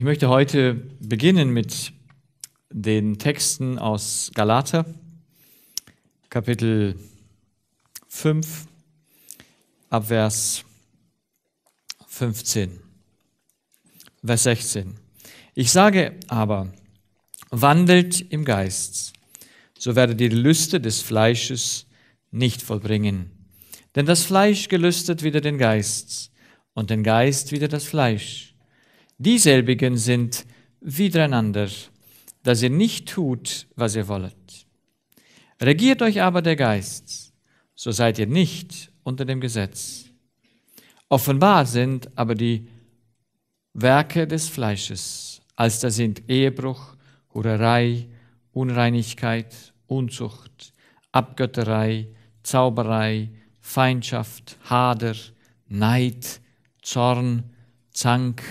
Ich möchte heute beginnen mit den Texten aus Galater, Kapitel 5, Abvers 15, Vers 16. Ich sage aber, wandelt im Geist, so werdet ihr die Lüste des Fleisches nicht vollbringen. Denn das Fleisch gelüstet wieder den Geist und den Geist wieder das Fleisch. Dieselbigen sind widereinander, dass ihr nicht tut, was ihr wollet. Regiert euch aber der Geist, so seid ihr nicht unter dem Gesetz. Offenbar sind aber die Werke des Fleisches, als da sind Ehebruch, Hurerei, Unreinigkeit, Unzucht, Abgötterei, Zauberei, Feindschaft, Hader, Neid, Zorn, Zank,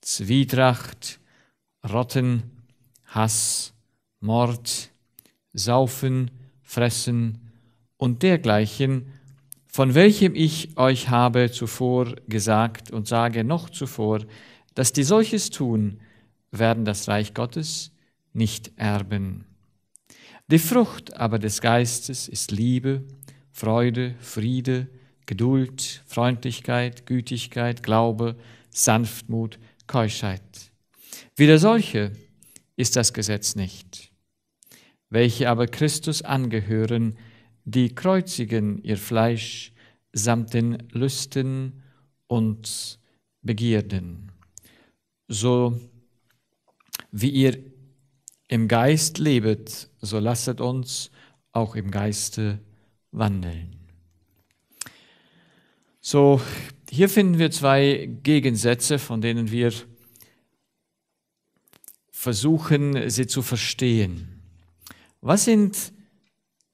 Zwietracht, Rotten, Hass, Mord, Saufen, Fressen und dergleichen, von welchem ich euch habe zuvor gesagt und sage noch zuvor, dass die solches tun, werden das Reich Gottes nicht erben. Die Frucht aber des Geistes ist Liebe, Freude, Friede, Geduld, Freundlichkeit, Gütigkeit, Glaube, Sanftmut, Keuschheit. Wider solche ist das Gesetz nicht. Welche aber Christus angehören, die kreuzigen ihr Fleisch samt den Lüsten und Begierden. So wie ihr im Geist lebet, so lasset uns auch im Geiste wandeln. So, hier finden wir zwei Gegensätze, von denen wir versuchen, sie zu verstehen. Was sind,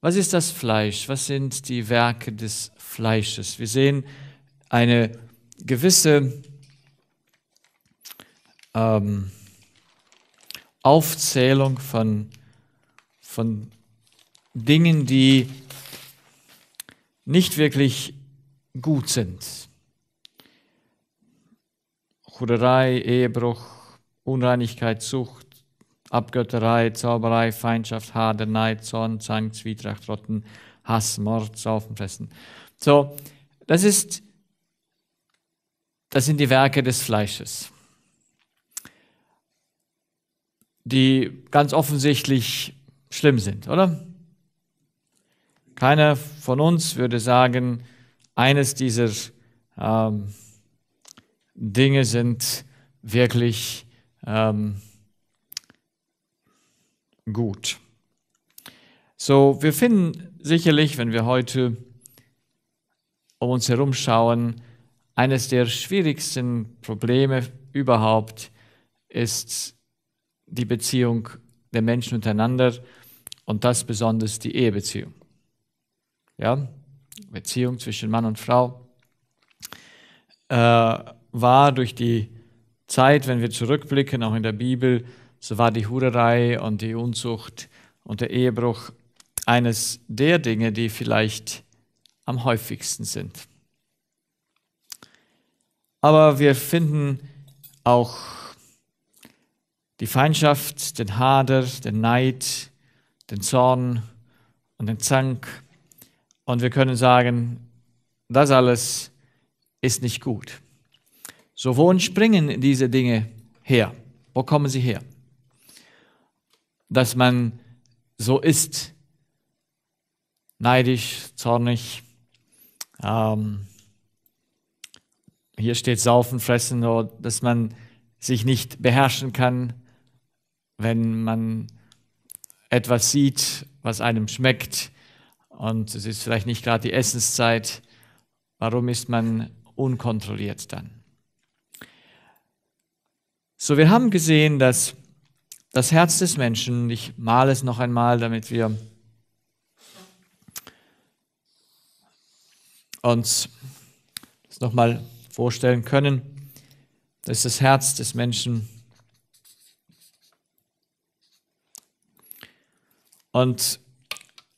was ist das Fleisch? Was sind die Werke des Fleisches? Wir sehen eine gewisse ähm, Aufzählung von, von Dingen, die nicht wirklich gut sind. Hurerei, Ehebruch, Unreinigkeit, Sucht, Abgötterei, Zauberei, Feindschaft, Hader, Neid, Zorn, Zank, Zwietracht, Rotten, Hass, Mord, Saufen, Fressen. So, das ist, das sind die Werke des Fleisches die ganz offensichtlich schlimm sind, oder? Keiner von uns würde sagen, eines dieser ähm, Dinge sind wirklich ähm, gut. So, wir finden sicherlich, wenn wir heute um uns herum schauen, eines der schwierigsten Probleme überhaupt ist die Beziehung der Menschen untereinander und das besonders die Ehebeziehung. Ja, Beziehung zwischen Mann und Frau äh, war durch die Zeit, wenn wir zurückblicken, auch in der Bibel, so war die Hurerei und die Unzucht und der Ehebruch eines der Dinge, die vielleicht am häufigsten sind. Aber wir finden auch die Feindschaft, den Hader, den Neid, den Zorn und den Zank. Und wir können sagen, das alles ist nicht gut. So, wo entspringen diese Dinge her? Wo kommen sie her? Dass man so ist, neidisch, zornig. Ähm, hier steht saufen, fressen, dass man sich nicht beherrschen kann, wenn man etwas sieht, was einem schmeckt und es ist vielleicht nicht gerade die Essenszeit, warum ist man unkontrolliert dann? So, wir haben gesehen, dass das Herz des Menschen, ich male es noch einmal, damit wir uns das nochmal vorstellen können, dass das Herz des Menschen Und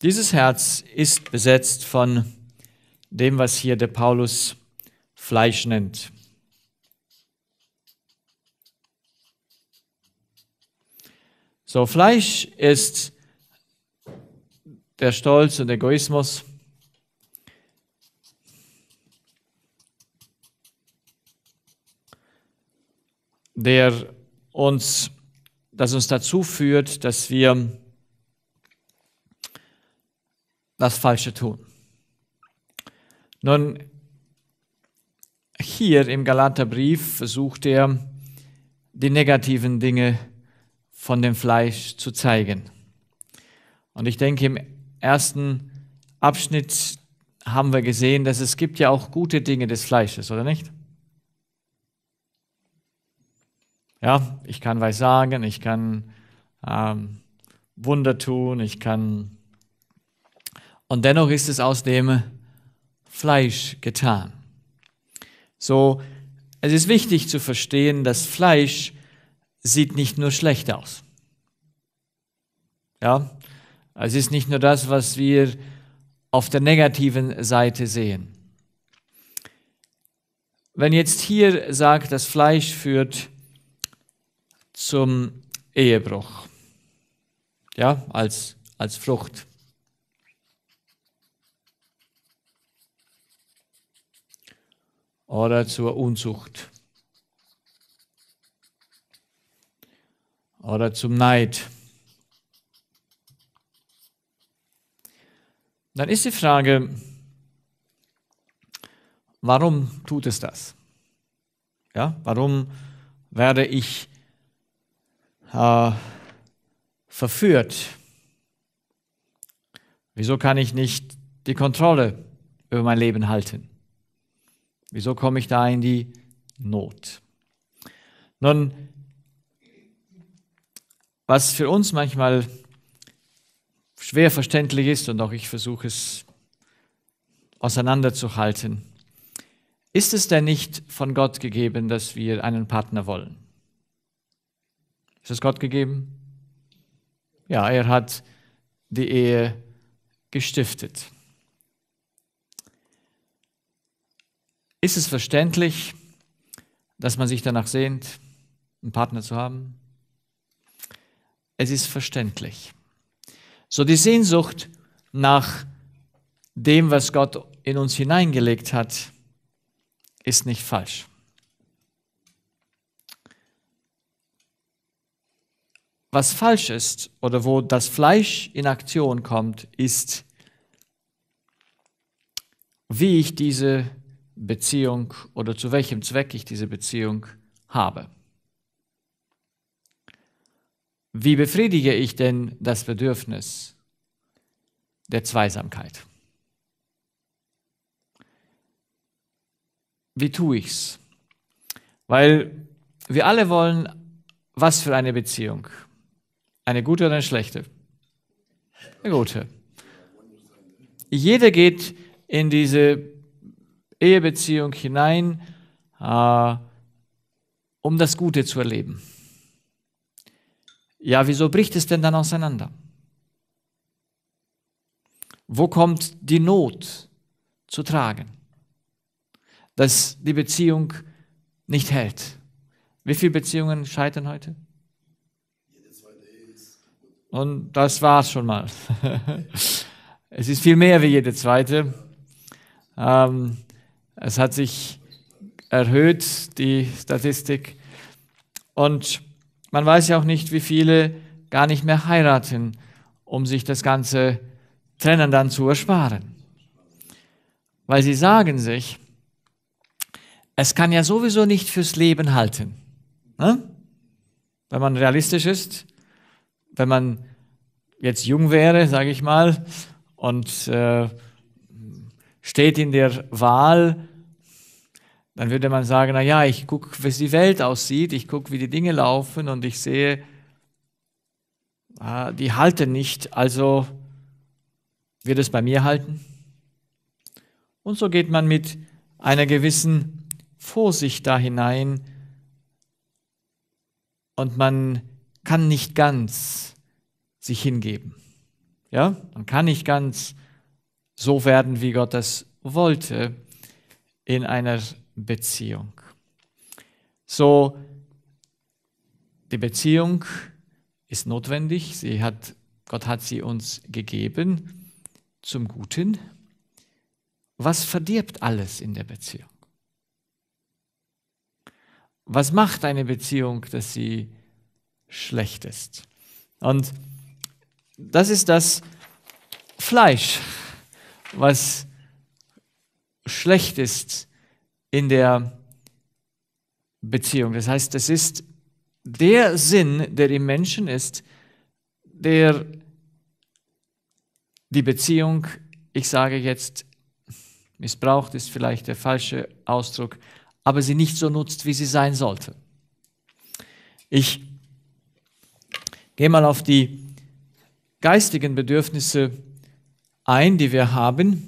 dieses Herz ist besetzt von dem, was hier der Paulus Fleisch nennt. So, Fleisch ist der Stolz und Egoismus. der uns, das uns dazu führt, dass wir das Falsche tun. Nun, hier im Galaterbrief versucht er, die negativen Dinge von dem Fleisch zu zeigen. Und ich denke, im ersten Abschnitt haben wir gesehen, dass es gibt ja auch gute Dinge des Fleisches, oder nicht? Ja, ich kann was sagen, ich kann ähm, Wunder tun, ich kann. Und dennoch ist es aus dem Fleisch getan. So, es ist wichtig zu verstehen, dass Fleisch sieht nicht nur schlecht aus. Ja, es ist nicht nur das, was wir auf der negativen Seite sehen. Wenn jetzt hier sagt, das Fleisch führt zum Ehebruch, ja, als, als Frucht. Oder zur Unzucht. Oder zum Neid. Dann ist die Frage, warum tut es das? Ja, warum werde ich äh, verführt? Wieso kann ich nicht die Kontrolle über mein Leben halten? Wieso komme ich da in die Not? Nun, was für uns manchmal schwer verständlich ist und auch ich versuche es auseinanderzuhalten, ist es denn nicht von Gott gegeben, dass wir einen Partner wollen? Ist es Gott gegeben? Ja, er hat die Ehe gestiftet. Ist es verständlich, dass man sich danach sehnt, einen Partner zu haben? Es ist verständlich. So die Sehnsucht nach dem, was Gott in uns hineingelegt hat, ist nicht falsch. Was falsch ist oder wo das Fleisch in Aktion kommt, ist, wie ich diese Beziehung oder zu welchem Zweck ich diese Beziehung habe. Wie befriedige ich denn das Bedürfnis der Zweisamkeit? Wie tue ich's? Weil wir alle wollen was für eine Beziehung? Eine gute oder eine schlechte? Eine gute. Jeder geht in diese Ehebeziehung hinein, äh, um das Gute zu erleben. Ja, wieso bricht es denn dann auseinander? Wo kommt die Not zu tragen, dass die Beziehung nicht hält? Wie viele Beziehungen scheitern heute? Und das war's schon mal. es ist viel mehr wie jede zweite. Ähm, es hat sich erhöht, die Statistik. Und man weiß ja auch nicht, wie viele gar nicht mehr heiraten, um sich das ganze Trennen dann zu ersparen. Weil sie sagen sich, es kann ja sowieso nicht fürs Leben halten. Ne? Wenn man realistisch ist, wenn man jetzt jung wäre, sage ich mal, und äh, steht in der Wahl, dann würde man sagen, na ja, ich gucke, wie die Welt aussieht, ich gucke, wie die Dinge laufen und ich sehe, ah, die halten nicht, also wird es bei mir halten? Und so geht man mit einer gewissen Vorsicht da hinein und man kann nicht ganz sich hingeben. Ja, man kann nicht ganz so werden, wie Gott das wollte in einer Beziehung. So, die Beziehung ist notwendig. Sie hat, Gott hat sie uns gegeben zum Guten. Was verdirbt alles in der Beziehung? Was macht eine Beziehung, dass sie schlecht ist? Und das ist das Fleisch, was schlecht ist in der Beziehung. Das heißt, es ist der Sinn, der im Menschen ist, der die Beziehung, ich sage jetzt, missbraucht ist vielleicht der falsche Ausdruck, aber sie nicht so nutzt, wie sie sein sollte. Ich gehe mal auf die geistigen Bedürfnisse ein, die wir haben.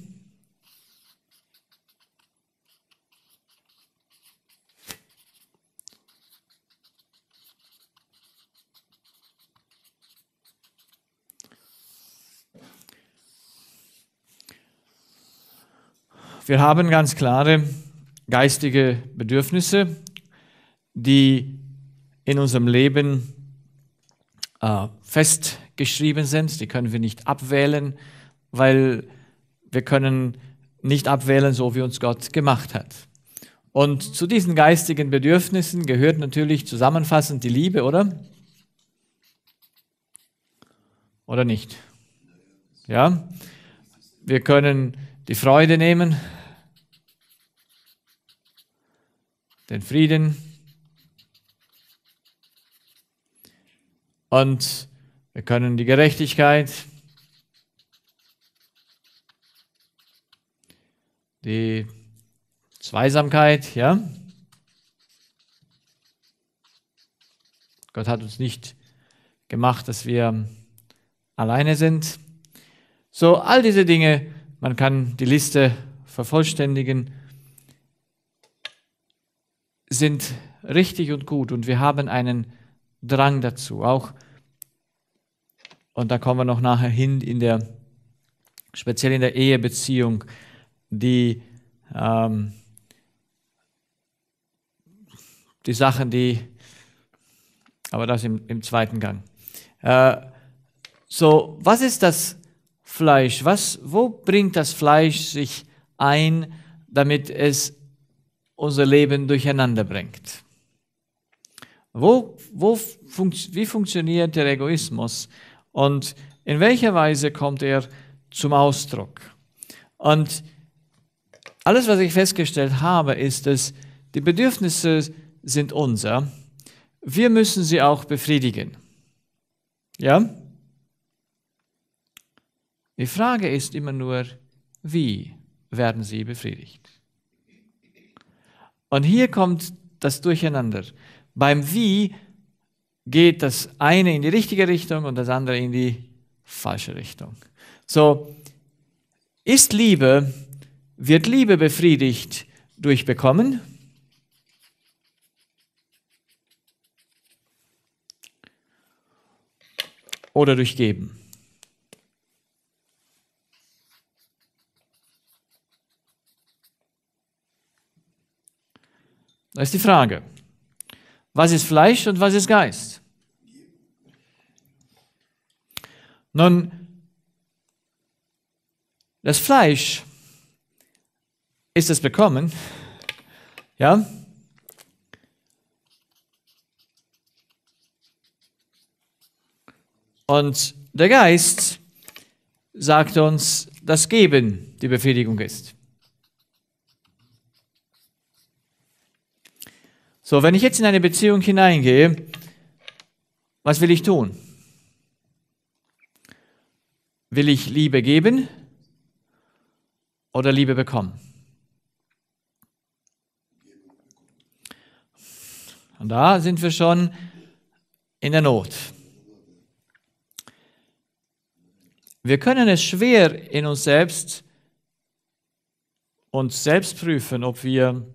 Wir haben ganz klare geistige Bedürfnisse, die in unserem Leben äh, festgeschrieben sind. Die können wir nicht abwählen, weil wir können nicht abwählen, so wie uns Gott gemacht hat. Und zu diesen geistigen Bedürfnissen gehört natürlich zusammenfassend die Liebe, oder? Oder nicht? Ja? Wir können die Freude nehmen, den Frieden. Und wir können die Gerechtigkeit, die Zweisamkeit, ja. Gott hat uns nicht gemacht, dass wir alleine sind. So, all diese Dinge, man kann die Liste vervollständigen sind richtig und gut und wir haben einen Drang dazu. Auch, und da kommen wir noch nachher hin, in der, speziell in der Ehebeziehung, die, ähm, die Sachen, die, aber das im, im zweiten Gang. Äh, so, was ist das Fleisch? Was, wo bringt das Fleisch sich ein, damit es unser Leben durcheinander bringt. Wo, wo funkt, wie funktioniert der Egoismus und in welcher Weise kommt er zum Ausdruck? Und alles, was ich festgestellt habe, ist, dass die Bedürfnisse sind unser. Wir müssen sie auch befriedigen. Ja? Die Frage ist immer nur, wie werden sie befriedigt? Und hier kommt das Durcheinander. Beim Wie geht das eine in die richtige Richtung und das andere in die falsche Richtung. So, ist Liebe, wird Liebe befriedigt durch Bekommen? Oder durch Geben? Das ist die Frage. Was ist Fleisch und was ist Geist? Nun, das Fleisch ist das Bekommen, ja? Und der Geist sagt uns, dass Geben die Befriedigung ist. So, wenn ich jetzt in eine Beziehung hineingehe, was will ich tun? Will ich Liebe geben oder Liebe bekommen? Und da sind wir schon in der Not. Wir können es schwer in uns selbst uns selbst prüfen, ob wir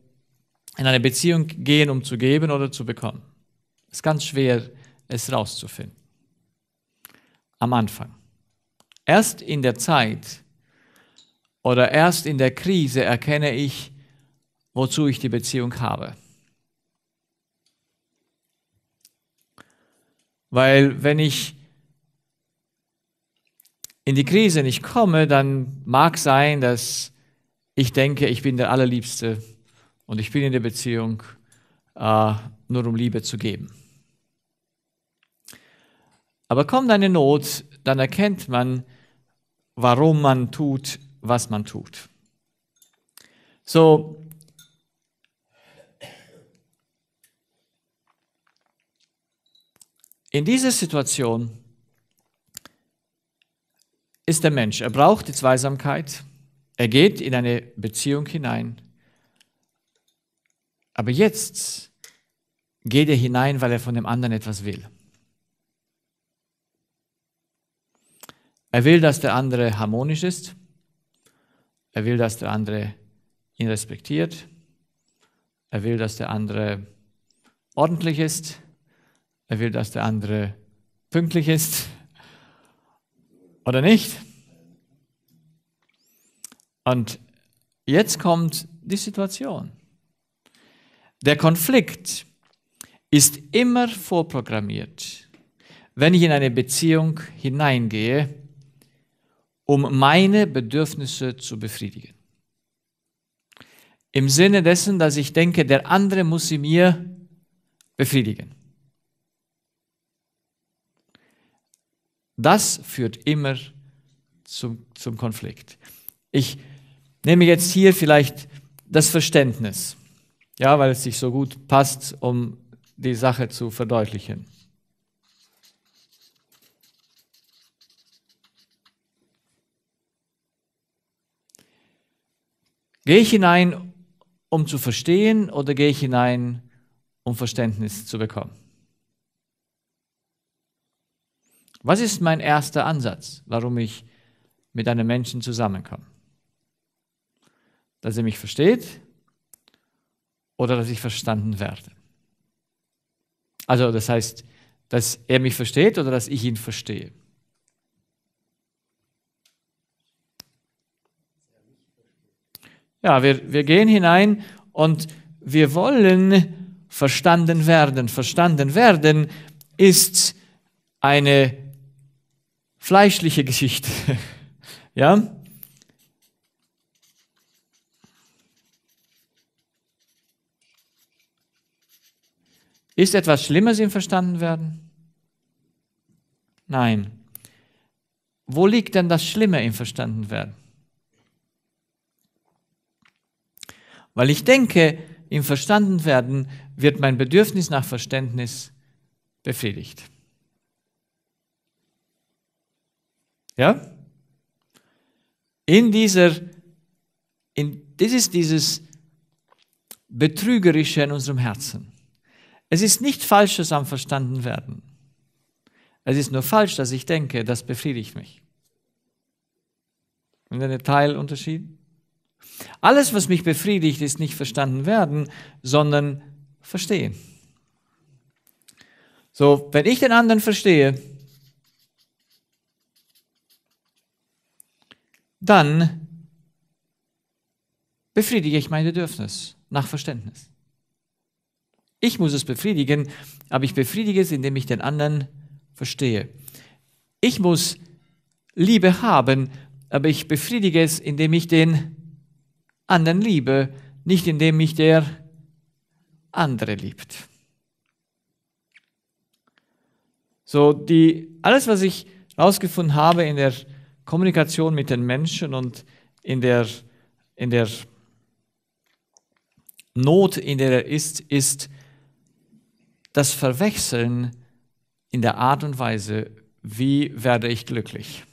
in eine Beziehung gehen, um zu geben oder zu bekommen. Es ist ganz schwer, es rauszufinden. Am Anfang. Erst in der Zeit oder erst in der Krise erkenne ich, wozu ich die Beziehung habe. Weil wenn ich in die Krise nicht komme, dann mag sein, dass ich denke, ich bin der Allerliebste und ich bin in der Beziehung äh, nur um Liebe zu geben. Aber kommt eine Not, dann erkennt man, warum man tut, was man tut. So, in dieser Situation ist der Mensch, er braucht die Zweisamkeit, er geht in eine Beziehung hinein, aber jetzt geht er hinein, weil er von dem anderen etwas will. Er will, dass der andere harmonisch ist. Er will, dass der andere ihn respektiert. Er will, dass der andere ordentlich ist. Er will, dass der andere pünktlich ist. Oder nicht? Und jetzt kommt die Situation. Der Konflikt ist immer vorprogrammiert. Wenn ich in eine Beziehung hineingehe, um meine Bedürfnisse zu befriedigen. Im Sinne dessen, dass ich denke, der andere muss sie mir befriedigen. Das führt immer zum, zum Konflikt. Ich nehme jetzt hier vielleicht das Verständnis, ja, weil es sich so gut passt, um die Sache zu verdeutlichen. Gehe ich hinein, um zu verstehen oder gehe ich hinein, um Verständnis zu bekommen? Was ist mein erster Ansatz, warum ich mit einem Menschen zusammenkomme? Dass er mich versteht oder dass ich verstanden werde? Also das heißt, dass er mich versteht oder dass ich ihn verstehe? Ja, wir, wir gehen hinein und wir wollen verstanden werden. Verstanden werden ist eine fleischliche Geschichte. ja? Ist etwas Schlimmes im Verstanden werden? Nein. Wo liegt denn das Schlimme im Verstanden werden? Weil ich denke, im Verstandenwerden wird mein Bedürfnis nach Verständnis befriedigt. Ja? In dieser, in, das ist dieses Betrügerische in unserem Herzen. Es ist nicht falsches am Verstandenwerden. Es ist nur falsch, dass ich denke, das befriedigt mich. Und ein Teilunterschied? Alles, was mich befriedigt, ist nicht verstanden werden, sondern verstehen. So, wenn ich den anderen verstehe, dann befriedige ich mein Bedürfnis nach Verständnis. Ich muss es befriedigen, aber ich befriedige es, indem ich den anderen verstehe. Ich muss Liebe haben, aber ich befriedige es, indem ich den anderen liebe, nicht indem mich der andere liebt. So, die, alles, was ich herausgefunden habe in der Kommunikation mit den Menschen und in der, in der Not, in der er ist, ist das Verwechseln in der Art und Weise, wie werde ich glücklich.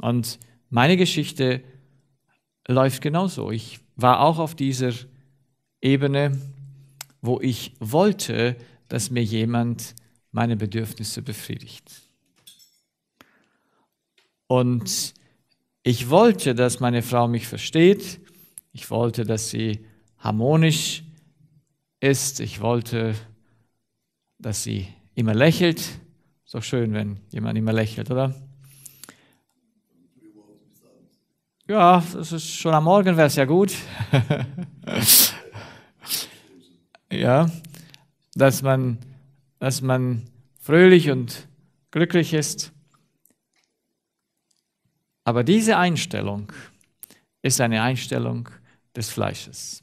Und meine Geschichte läuft genauso. Ich war auch auf dieser Ebene, wo ich wollte, dass mir jemand meine Bedürfnisse befriedigt. Und ich wollte, dass meine Frau mich versteht. Ich wollte, dass sie harmonisch ist. Ich wollte, dass sie immer lächelt. Ist doch schön, wenn jemand immer lächelt, oder? Ja, das ist schon am Morgen wäre es ja gut. ja, dass man dass man fröhlich und glücklich ist. Aber diese Einstellung ist eine Einstellung des Fleisches.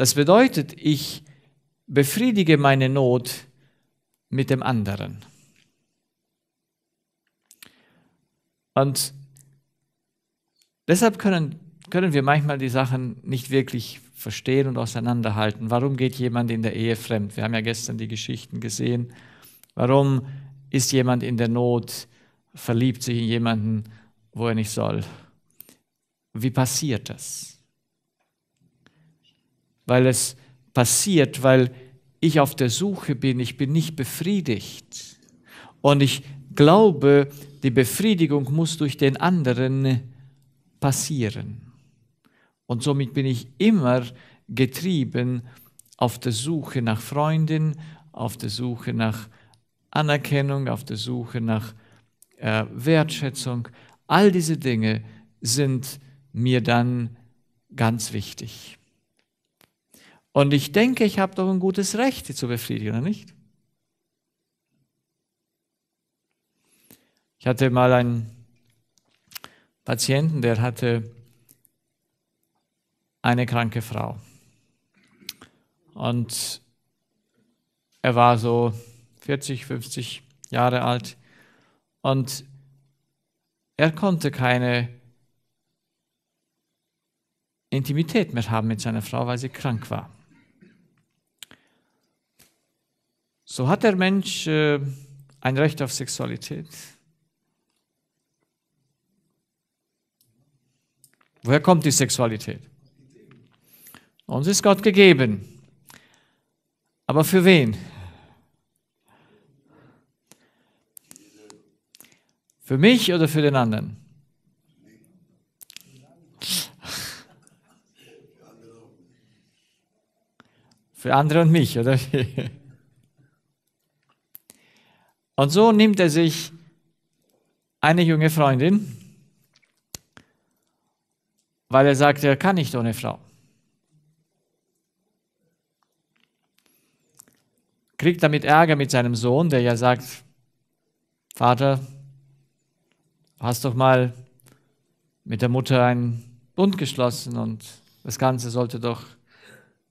Das bedeutet, ich befriedige meine Not mit dem anderen. Und deshalb können, können wir manchmal die Sachen nicht wirklich verstehen und auseinanderhalten. Warum geht jemand in der Ehe fremd? Wir haben ja gestern die Geschichten gesehen. Warum ist jemand in der Not, verliebt sich in jemanden, wo er nicht soll? Wie passiert das? Weil es passiert, weil ich auf der Suche bin, ich bin nicht befriedigt. Und ich glaube, die Befriedigung muss durch den anderen passieren. Und somit bin ich immer getrieben auf der Suche nach Freundin, auf der Suche nach Anerkennung, auf der Suche nach äh, Wertschätzung. All diese Dinge sind mir dann ganz wichtig. Und ich denke, ich habe doch ein gutes Recht, sie zu befriedigen, oder nicht? Ich hatte mal einen Patienten, der hatte eine kranke Frau. Und er war so 40, 50 Jahre alt. Und er konnte keine Intimität mehr haben mit seiner Frau, weil sie krank war. So hat der Mensch äh, ein Recht auf Sexualität. Woher kommt die Sexualität? Uns ist Gott gegeben. Aber für wen? Für mich oder für den anderen? Für andere und mich, oder? Und so nimmt er sich eine junge Freundin, weil er sagt, er kann nicht ohne Frau. Kriegt damit Ärger mit seinem Sohn, der ja sagt, Vater, hast doch mal mit der Mutter einen Bund geschlossen und das Ganze sollte doch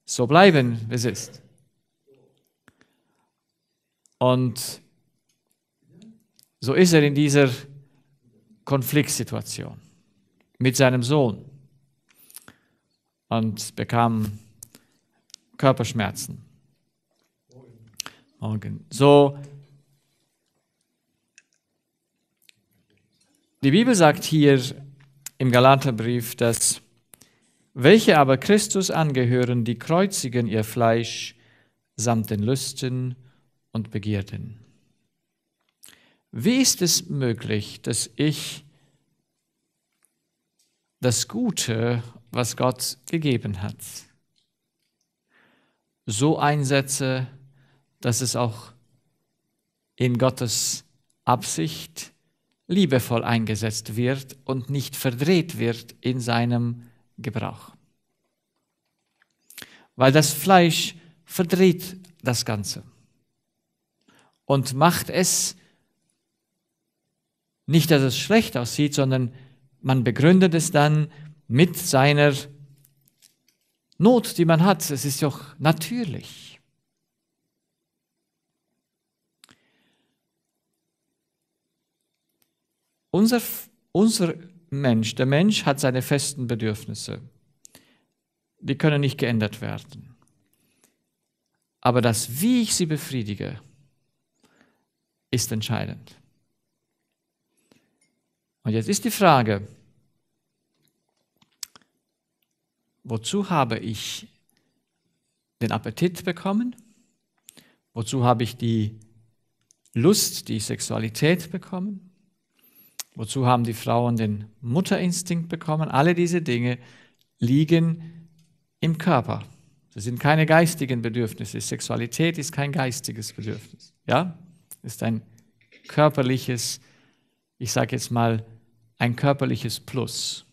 so bleiben, wie es ist. Und so ist er in dieser Konfliktsituation mit seinem Sohn und bekam Körperschmerzen. So, die Bibel sagt hier im Galaterbrief, dass welche aber Christus angehören, die kreuzigen ihr Fleisch samt den Lüsten und Begierden. Wie ist es möglich, dass ich das Gute, was Gott gegeben hat, so einsetze, dass es auch in Gottes Absicht liebevoll eingesetzt wird und nicht verdreht wird in seinem Gebrauch. Weil das Fleisch verdreht das Ganze und macht es nicht, dass es schlecht aussieht, sondern man begründet es dann mit seiner Not, die man hat. Es ist doch natürlich. Unser, unser Mensch, der Mensch hat seine festen Bedürfnisse. Die können nicht geändert werden. Aber das, wie ich sie befriedige, ist entscheidend. Und jetzt ist die Frage, wozu habe ich den Appetit bekommen? Wozu habe ich die Lust, die Sexualität bekommen? Wozu haben die Frauen den Mutterinstinkt bekommen? Alle diese Dinge liegen im Körper. Das sind keine geistigen Bedürfnisse. Sexualität ist kein geistiges Bedürfnis. Ja? Ist ein körperliches ich sage jetzt mal, ein körperliches Plus.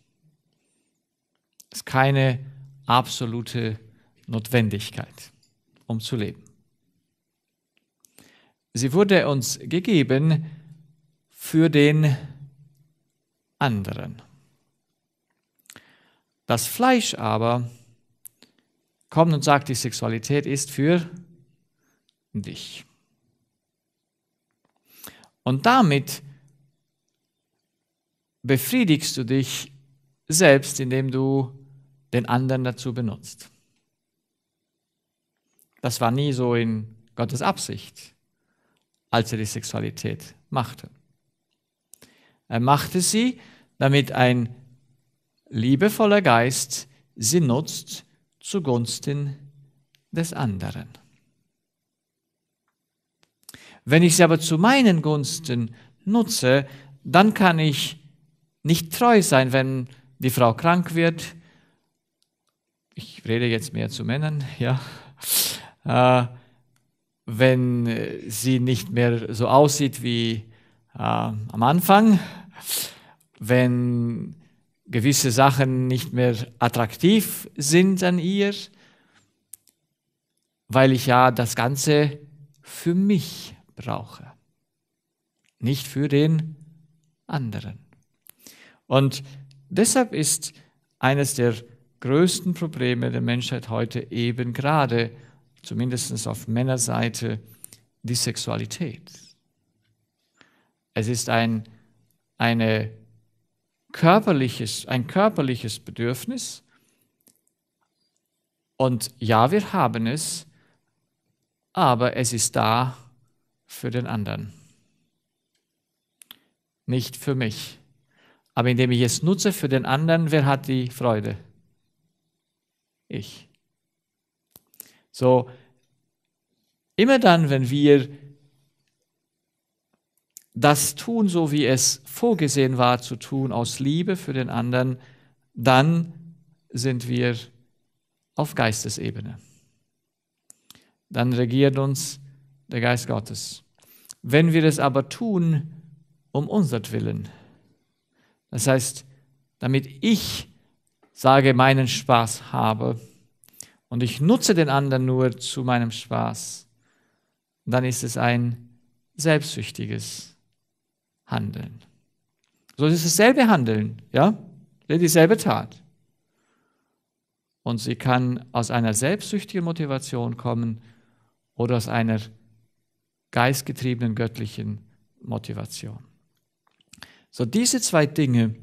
Das ist keine absolute Notwendigkeit, um zu leben. sie wurde uns gegeben für den anderen. Das Fleisch aber kommt und sagt, die Sexualität ist für dich. Und damit befriedigst du dich selbst, indem du den anderen dazu benutzt. Das war nie so in Gottes Absicht, als er die Sexualität machte. Er machte sie, damit ein liebevoller Geist sie nutzt zugunsten des anderen. Wenn ich sie aber zu meinen Gunsten nutze, dann kann ich nicht treu sein, wenn die Frau krank wird. Ich rede jetzt mehr zu Männern, ja. Äh, wenn sie nicht mehr so aussieht wie äh, am Anfang, wenn gewisse Sachen nicht mehr attraktiv sind an ihr, weil ich ja das Ganze für mich brauche, nicht für den anderen. Und deshalb ist eines der größten Probleme der Menschheit heute eben gerade, zumindest auf Männerseite, die Sexualität. Es ist ein, eine körperliches, ein körperliches Bedürfnis. Und ja, wir haben es, aber es ist da für den anderen, nicht für mich. Aber indem ich es nutze für den anderen, wer hat die Freude? Ich. So, immer dann, wenn wir das tun, so wie es vorgesehen war zu tun, aus Liebe für den anderen, dann sind wir auf Geistesebene. Dann regiert uns der Geist Gottes. Wenn wir es aber tun, um unsertwillen, das heißt, damit ich sage, meinen Spaß habe und ich nutze den anderen nur zu meinem Spaß, dann ist es ein selbstsüchtiges Handeln. So ist es dasselbe Handeln, ja? Dieselbe Tat. Und sie kann aus einer selbstsüchtigen Motivation kommen oder aus einer geistgetriebenen göttlichen Motivation. So diese zwei Dinge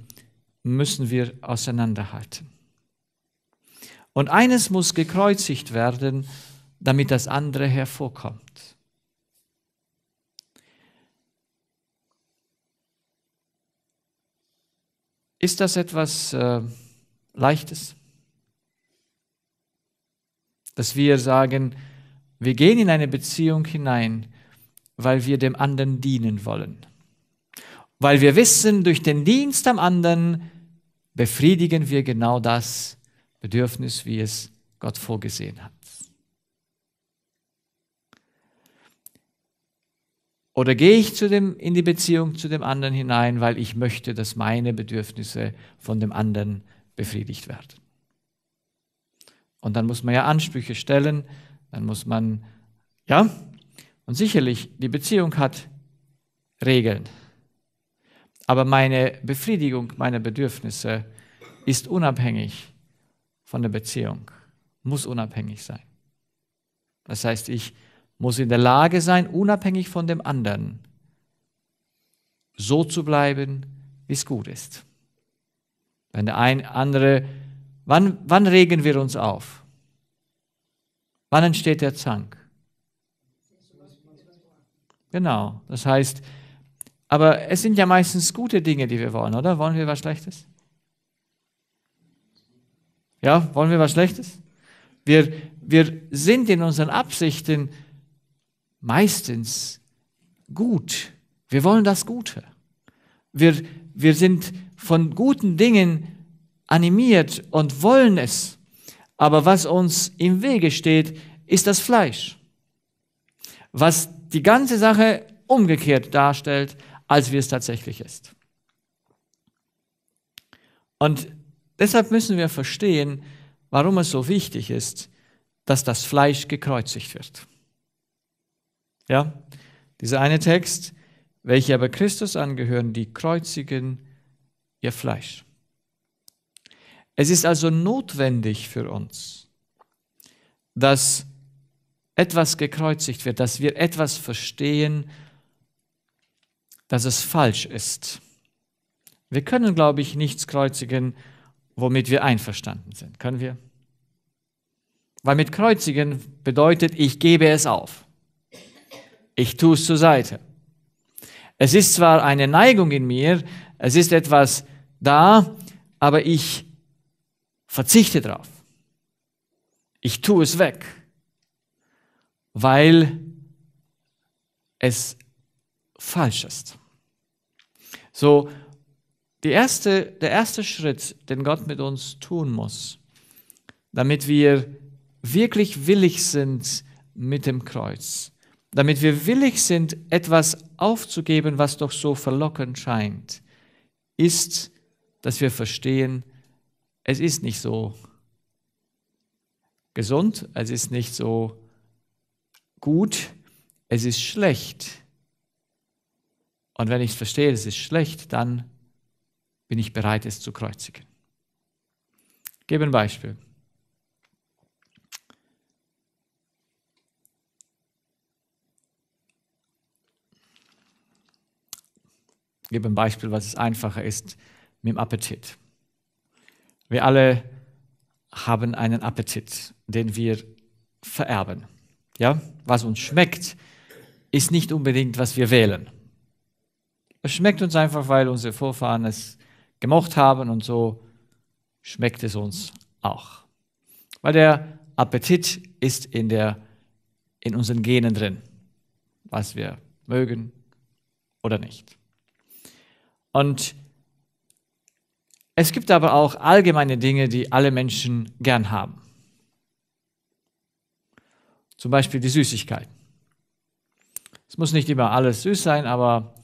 müssen wir auseinanderhalten. Und eines muss gekreuzigt werden, damit das andere hervorkommt. Ist das etwas äh, Leichtes? Dass wir sagen, wir gehen in eine Beziehung hinein, weil wir dem anderen dienen wollen. Weil wir wissen, durch den Dienst am anderen befriedigen wir genau das Bedürfnis, wie es Gott vorgesehen hat. Oder gehe ich zu dem, in die Beziehung zu dem anderen hinein, weil ich möchte, dass meine Bedürfnisse von dem anderen befriedigt werden? Und dann muss man ja Ansprüche stellen, dann muss man, ja, und sicherlich, die Beziehung hat Regeln. Aber meine Befriedigung meiner Bedürfnisse ist unabhängig von der Beziehung, muss unabhängig sein. Das heißt, ich muss in der Lage sein, unabhängig von dem anderen, so zu bleiben, wie es gut ist. Wenn der ein andere, wann, wann regen wir uns auf? Wann entsteht der Zank? Genau, das heißt, aber es sind ja meistens gute Dinge, die wir wollen, oder? Wollen wir was Schlechtes? Ja, wollen wir was Schlechtes? Wir, wir sind in unseren Absichten meistens gut. Wir wollen das Gute. Wir, wir sind von guten Dingen animiert und wollen es. Aber was uns im Wege steht, ist das Fleisch. Was die ganze Sache umgekehrt darstellt, als wie es tatsächlich ist. Und deshalb müssen wir verstehen, warum es so wichtig ist, dass das Fleisch gekreuzigt wird. Ja? Dieser eine Text, welche aber Christus angehören, die kreuzigen ihr Fleisch. Es ist also notwendig für uns, dass etwas gekreuzigt wird, dass wir etwas verstehen, dass es falsch ist. Wir können, glaube ich, nichts kreuzigen, womit wir einverstanden sind. Können wir? Weil mit kreuzigen bedeutet, ich gebe es auf. Ich tue es zur Seite. Es ist zwar eine Neigung in mir, es ist etwas da, aber ich verzichte darauf. Ich tue es weg, weil es falsch ist. So, erste, der erste Schritt, den Gott mit uns tun muss, damit wir wirklich willig sind mit dem Kreuz, damit wir willig sind, etwas aufzugeben, was doch so verlockend scheint, ist, dass wir verstehen, es ist nicht so gesund, es ist nicht so gut, es ist schlecht. Und wenn ich verstehe, es ist schlecht, dann bin ich bereit, es zu kreuzigen. Ich gebe ein Beispiel. Ich gebe ein Beispiel, was es einfacher ist mit dem Appetit. Wir alle haben einen Appetit, den wir vererben. Ja? Was uns schmeckt, ist nicht unbedingt, was wir wählen. Es schmeckt uns einfach, weil unsere Vorfahren es gemocht haben und so schmeckt es uns auch. Weil der Appetit ist in, der, in unseren Genen drin, was wir mögen oder nicht. Und es gibt aber auch allgemeine Dinge, die alle Menschen gern haben. Zum Beispiel die Süßigkeiten. Es muss nicht immer alles süß sein, aber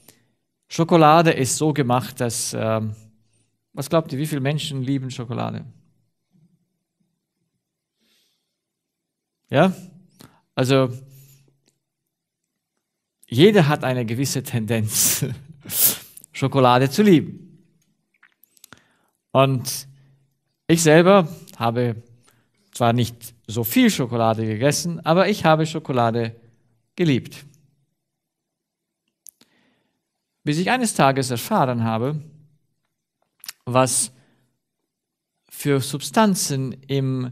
Schokolade ist so gemacht, dass, äh, was glaubt ihr, wie viele Menschen lieben Schokolade? Ja? Also, jeder hat eine gewisse Tendenz, Schokolade zu lieben. Und ich selber habe zwar nicht so viel Schokolade gegessen, aber ich habe Schokolade geliebt. Bis ich eines Tages erfahren habe, was für Substanzen im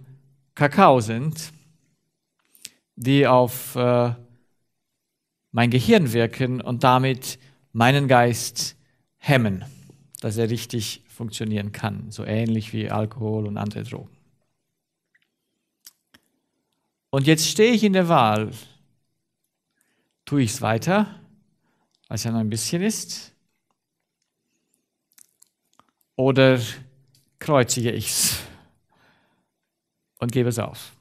Kakao sind, die auf äh, mein Gehirn wirken und damit meinen Geist hemmen, dass er richtig funktionieren kann, so ähnlich wie Alkohol und andere Drogen. Und jetzt stehe ich in der Wahl, tue ich es weiter, was ja noch ein bisschen ist, oder kreuzige ich es und gebe es auf.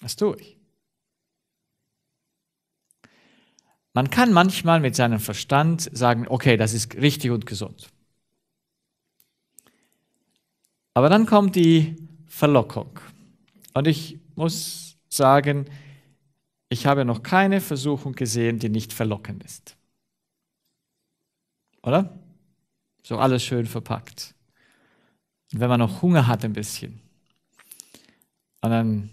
Was tue ich? Man kann manchmal mit seinem Verstand sagen, okay, das ist richtig und gesund. Aber dann kommt die Verlockung. Und ich muss sagen, ich habe noch keine Versuchung gesehen, die nicht verlockend ist. Oder? So alles schön verpackt. Und wenn man noch Hunger hat ein bisschen, und dann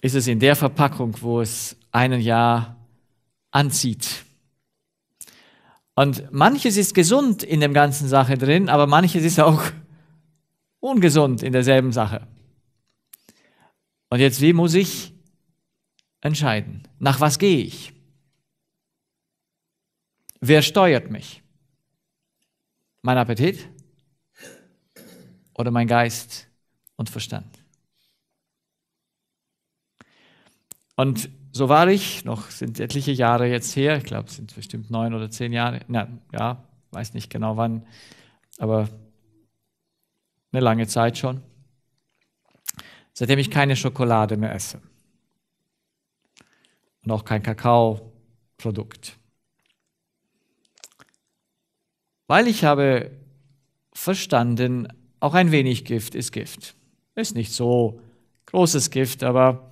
ist es in der Verpackung, wo es einen Jahr anzieht. Und manches ist gesund in der ganzen Sache drin, aber manches ist auch ungesund in derselben Sache. Und jetzt, wie muss ich entscheiden? Nach was gehe ich? Wer steuert mich? Mein Appetit oder mein Geist und Verstand? Und so war ich, noch sind etliche Jahre jetzt her, ich glaube, es sind bestimmt neun oder zehn Jahre, na, ja, weiß nicht genau wann, aber eine lange Zeit schon, seitdem ich keine Schokolade mehr esse und auch kein Kakaoprodukt. Weil ich habe verstanden, auch ein wenig Gift ist Gift. Ist nicht so großes Gift, aber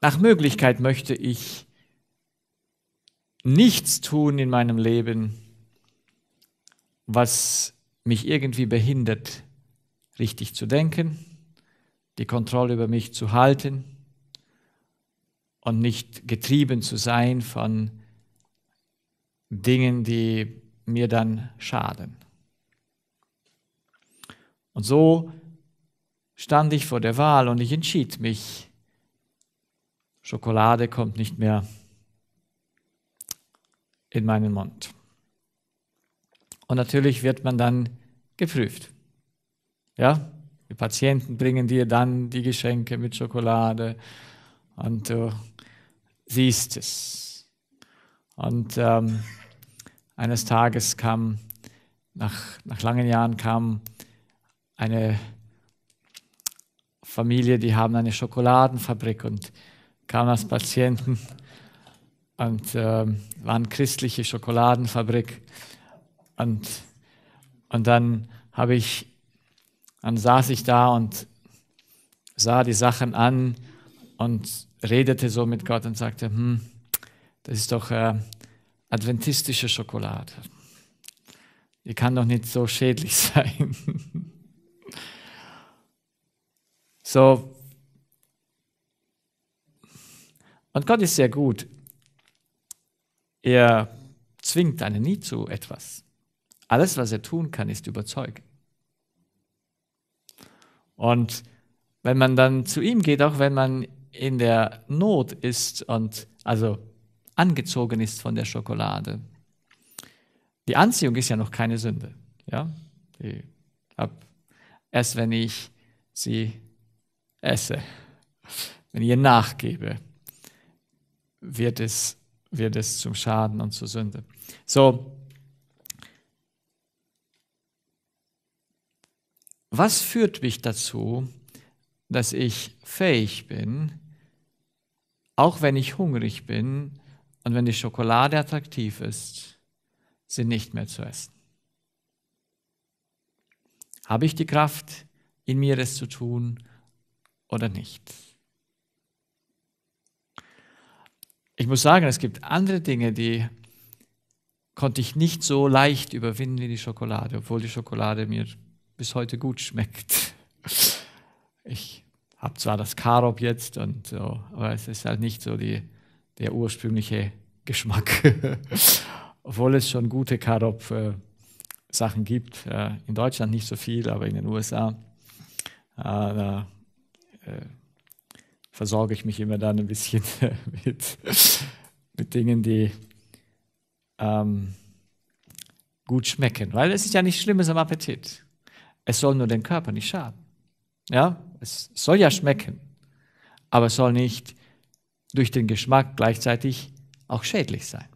nach Möglichkeit möchte ich nichts tun in meinem Leben, was mich irgendwie behindert, richtig zu denken, die Kontrolle über mich zu halten und nicht getrieben zu sein von Dingen, die mir dann schaden. Und so stand ich vor der Wahl und ich entschied mich, Schokolade kommt nicht mehr in meinen Mund. Und natürlich wird man dann geprüft. Ja, die Patienten bringen dir dann die Geschenke mit Schokolade und du siehst es. Und ähm, eines Tages kam, nach, nach langen Jahren kam eine Familie, die haben eine Schokoladenfabrik und kamen als Patienten und äh, war eine christliche Schokoladenfabrik. Und, und dann habe ich, dann saß ich da und sah die Sachen an und redete so mit Gott und sagte, hm, das ist doch äh, adventistische Schokolade. Die kann doch nicht so schädlich sein. so. Und Gott ist sehr gut. Er zwingt einen nie zu etwas. Alles, was er tun kann, ist überzeugen. Und wenn man dann zu ihm geht, auch wenn man in der Not ist und also angezogen ist von der Schokolade. Die Anziehung ist ja noch keine Sünde. Ja? Ab, erst wenn ich sie esse, wenn ich ihr nachgebe, wird es wird es zum Schaden und zur Sünde. So, was führt mich dazu, dass ich fähig bin, auch wenn ich hungrig bin und wenn die Schokolade attraktiv ist, sie nicht mehr zu essen? Habe ich die Kraft, in mir es zu tun oder nicht? Ich muss sagen, es gibt andere Dinge, die konnte ich nicht so leicht überwinden wie die Schokolade, obwohl die Schokolade mir bis heute gut schmeckt. Ich habe zwar das Karob jetzt, und so, aber es ist halt nicht so die, der ursprüngliche Geschmack, obwohl es schon gute Karob-Sachen gibt. In Deutschland nicht so viel, aber in den USA. Äh, da äh, versorge ich mich immer dann ein bisschen mit, mit Dingen, die ähm, gut schmecken. Weil es ist ja nichts Schlimmes am Appetit. Es soll nur den Körper nicht schaden. Ja, es soll ja schmecken, aber es soll nicht durch den Geschmack gleichzeitig auch schädlich sein.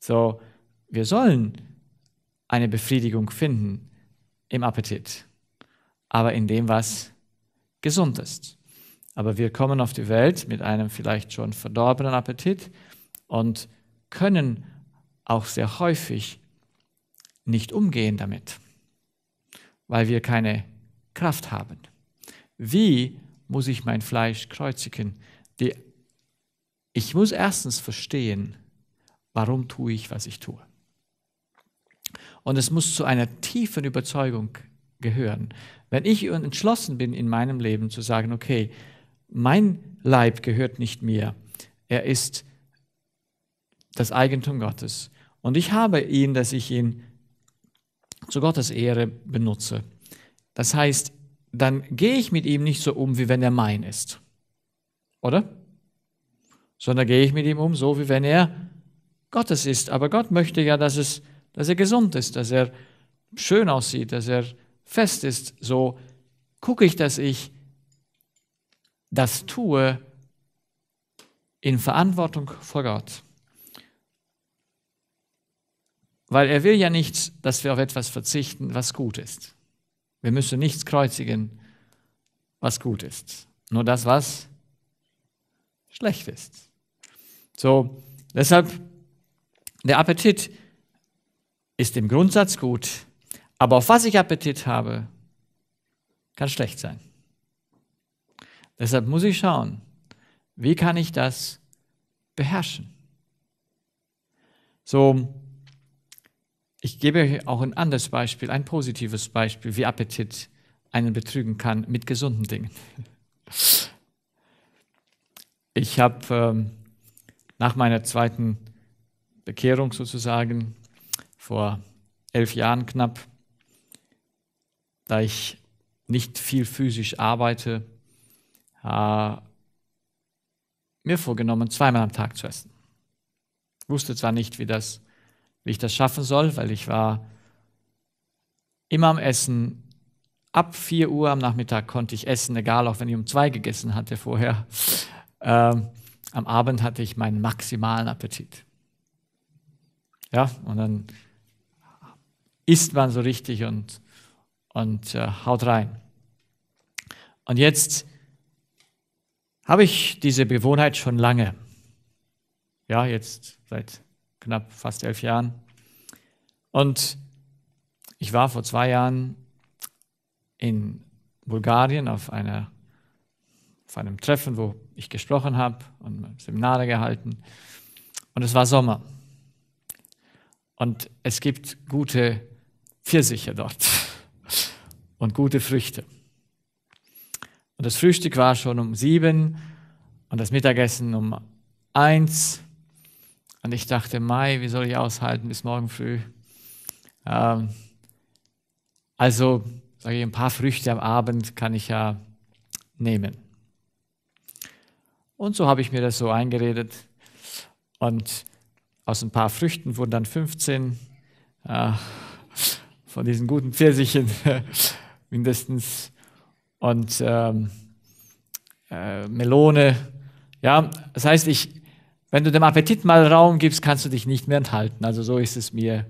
So, wir sollen eine Befriedigung finden im Appetit, aber in dem, was gesund ist. Aber wir kommen auf die Welt mit einem vielleicht schon verdorbenen Appetit und können auch sehr häufig nicht umgehen damit, weil wir keine Kraft haben. Wie muss ich mein Fleisch kreuzigen? Die, ich muss erstens verstehen, warum tue ich, was ich tue. Und es muss zu einer tiefen Überzeugung gehören. Wenn ich entschlossen bin in meinem Leben zu sagen, okay, mein Leib gehört nicht mir. Er ist das Eigentum Gottes. Und ich habe ihn, dass ich ihn zu Gottes Ehre benutze. Das heißt, dann gehe ich mit ihm nicht so um, wie wenn er mein ist. Oder? Sondern gehe ich mit ihm um, so wie wenn er Gottes ist. Aber Gott möchte ja, dass, es, dass er gesund ist, dass er schön aussieht, dass er fest ist. So gucke ich, dass ich das tue in Verantwortung vor Gott. Weil er will ja nicht, dass wir auf etwas verzichten, was gut ist. Wir müssen nichts kreuzigen, was gut ist. Nur das, was schlecht ist. So, deshalb, der Appetit ist im Grundsatz gut, aber auf was ich Appetit habe, kann schlecht sein. Deshalb muss ich schauen, Wie kann ich das beherrschen? So, ich gebe euch auch ein anderes Beispiel, ein positives Beispiel, wie Appetit einen betrügen kann mit gesunden Dingen. Ich habe ähm, nach meiner zweiten Bekehrung sozusagen vor elf Jahren knapp, da ich nicht viel physisch arbeite, äh, mir vorgenommen, zweimal am Tag zu essen. Wusste zwar nicht, wie, das, wie ich das schaffen soll, weil ich war immer am Essen. Ab 4 Uhr am Nachmittag konnte ich essen, egal auch wenn ich um zwei gegessen hatte vorher. Ähm, am Abend hatte ich meinen maximalen Appetit. Ja, und dann isst man so richtig und, und äh, haut rein. Und jetzt habe ich diese Gewohnheit schon lange. Ja, jetzt seit knapp fast elf Jahren. Und ich war vor zwei Jahren in Bulgarien auf einer auf einem Treffen, wo ich gesprochen habe und Seminare gehalten. Und es war Sommer. Und es gibt gute Pfirsiche dort und gute Früchte. Und das Frühstück war schon um sieben und das Mittagessen um eins. Und ich dachte, Mai, wie soll ich aushalten bis morgen früh? Ähm, also, sage ich, ein paar Früchte am Abend kann ich ja nehmen. Und so habe ich mir das so eingeredet. Und aus ein paar Früchten wurden dann 15 äh, von diesen guten Pfirsichen mindestens. Und ähm, äh, Melone. Ja, das heißt, ich, wenn du dem Appetit mal Raum gibst, kannst du dich nicht mehr enthalten. Also so ist es mir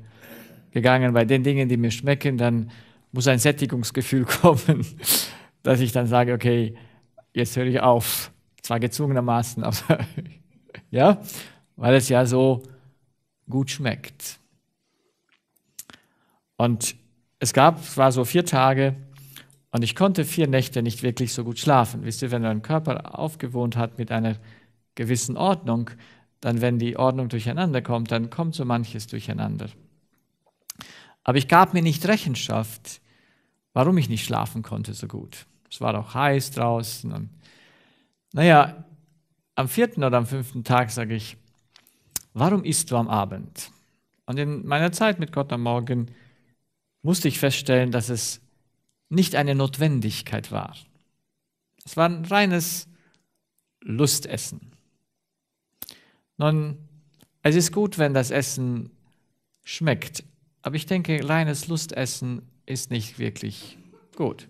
gegangen. Bei den Dingen, die mir schmecken, dann muss ein Sättigungsgefühl kommen, dass ich dann sage, okay, jetzt höre ich auf. Zwar gezwungenermaßen, aber ja, weil es ja so gut schmeckt. Und es gab, es war so vier Tage und ich konnte vier Nächte nicht wirklich so gut schlafen. Wisst ihr, wenn dein Körper aufgewohnt hat mit einer gewissen Ordnung, dann wenn die Ordnung durcheinander kommt, dann kommt so manches durcheinander. Aber ich gab mir nicht Rechenschaft, warum ich nicht schlafen konnte so gut. Es war auch heiß draußen und naja, am vierten oder am fünften Tag sage ich, warum isst du am Abend? Und in meiner Zeit mit Gott am Morgen musste ich feststellen, dass es nicht eine Notwendigkeit war. Es war ein reines Lustessen. Nun, es ist gut, wenn das Essen schmeckt, aber ich denke, reines Lustessen ist nicht wirklich gut.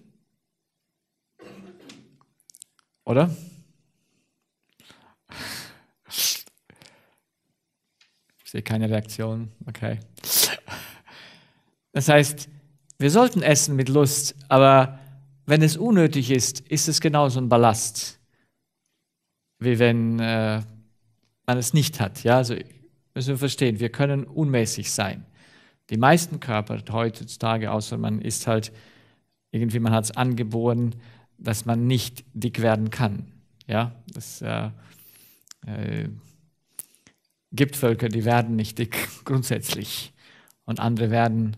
Oder? sehe keine Reaktion. Okay. Das heißt, wir sollten essen mit Lust, aber wenn es unnötig ist, ist es genauso ein Ballast, wie wenn äh, man es nicht hat. Ja, also müssen wir verstehen, wir können unmäßig sein. Die meisten Körper heutzutage, außer man ist halt irgendwie, man hat es angeboren, dass man nicht dick werden kann. Ja, das äh, äh, gibt Völker, die werden nicht dick grundsätzlich und andere werden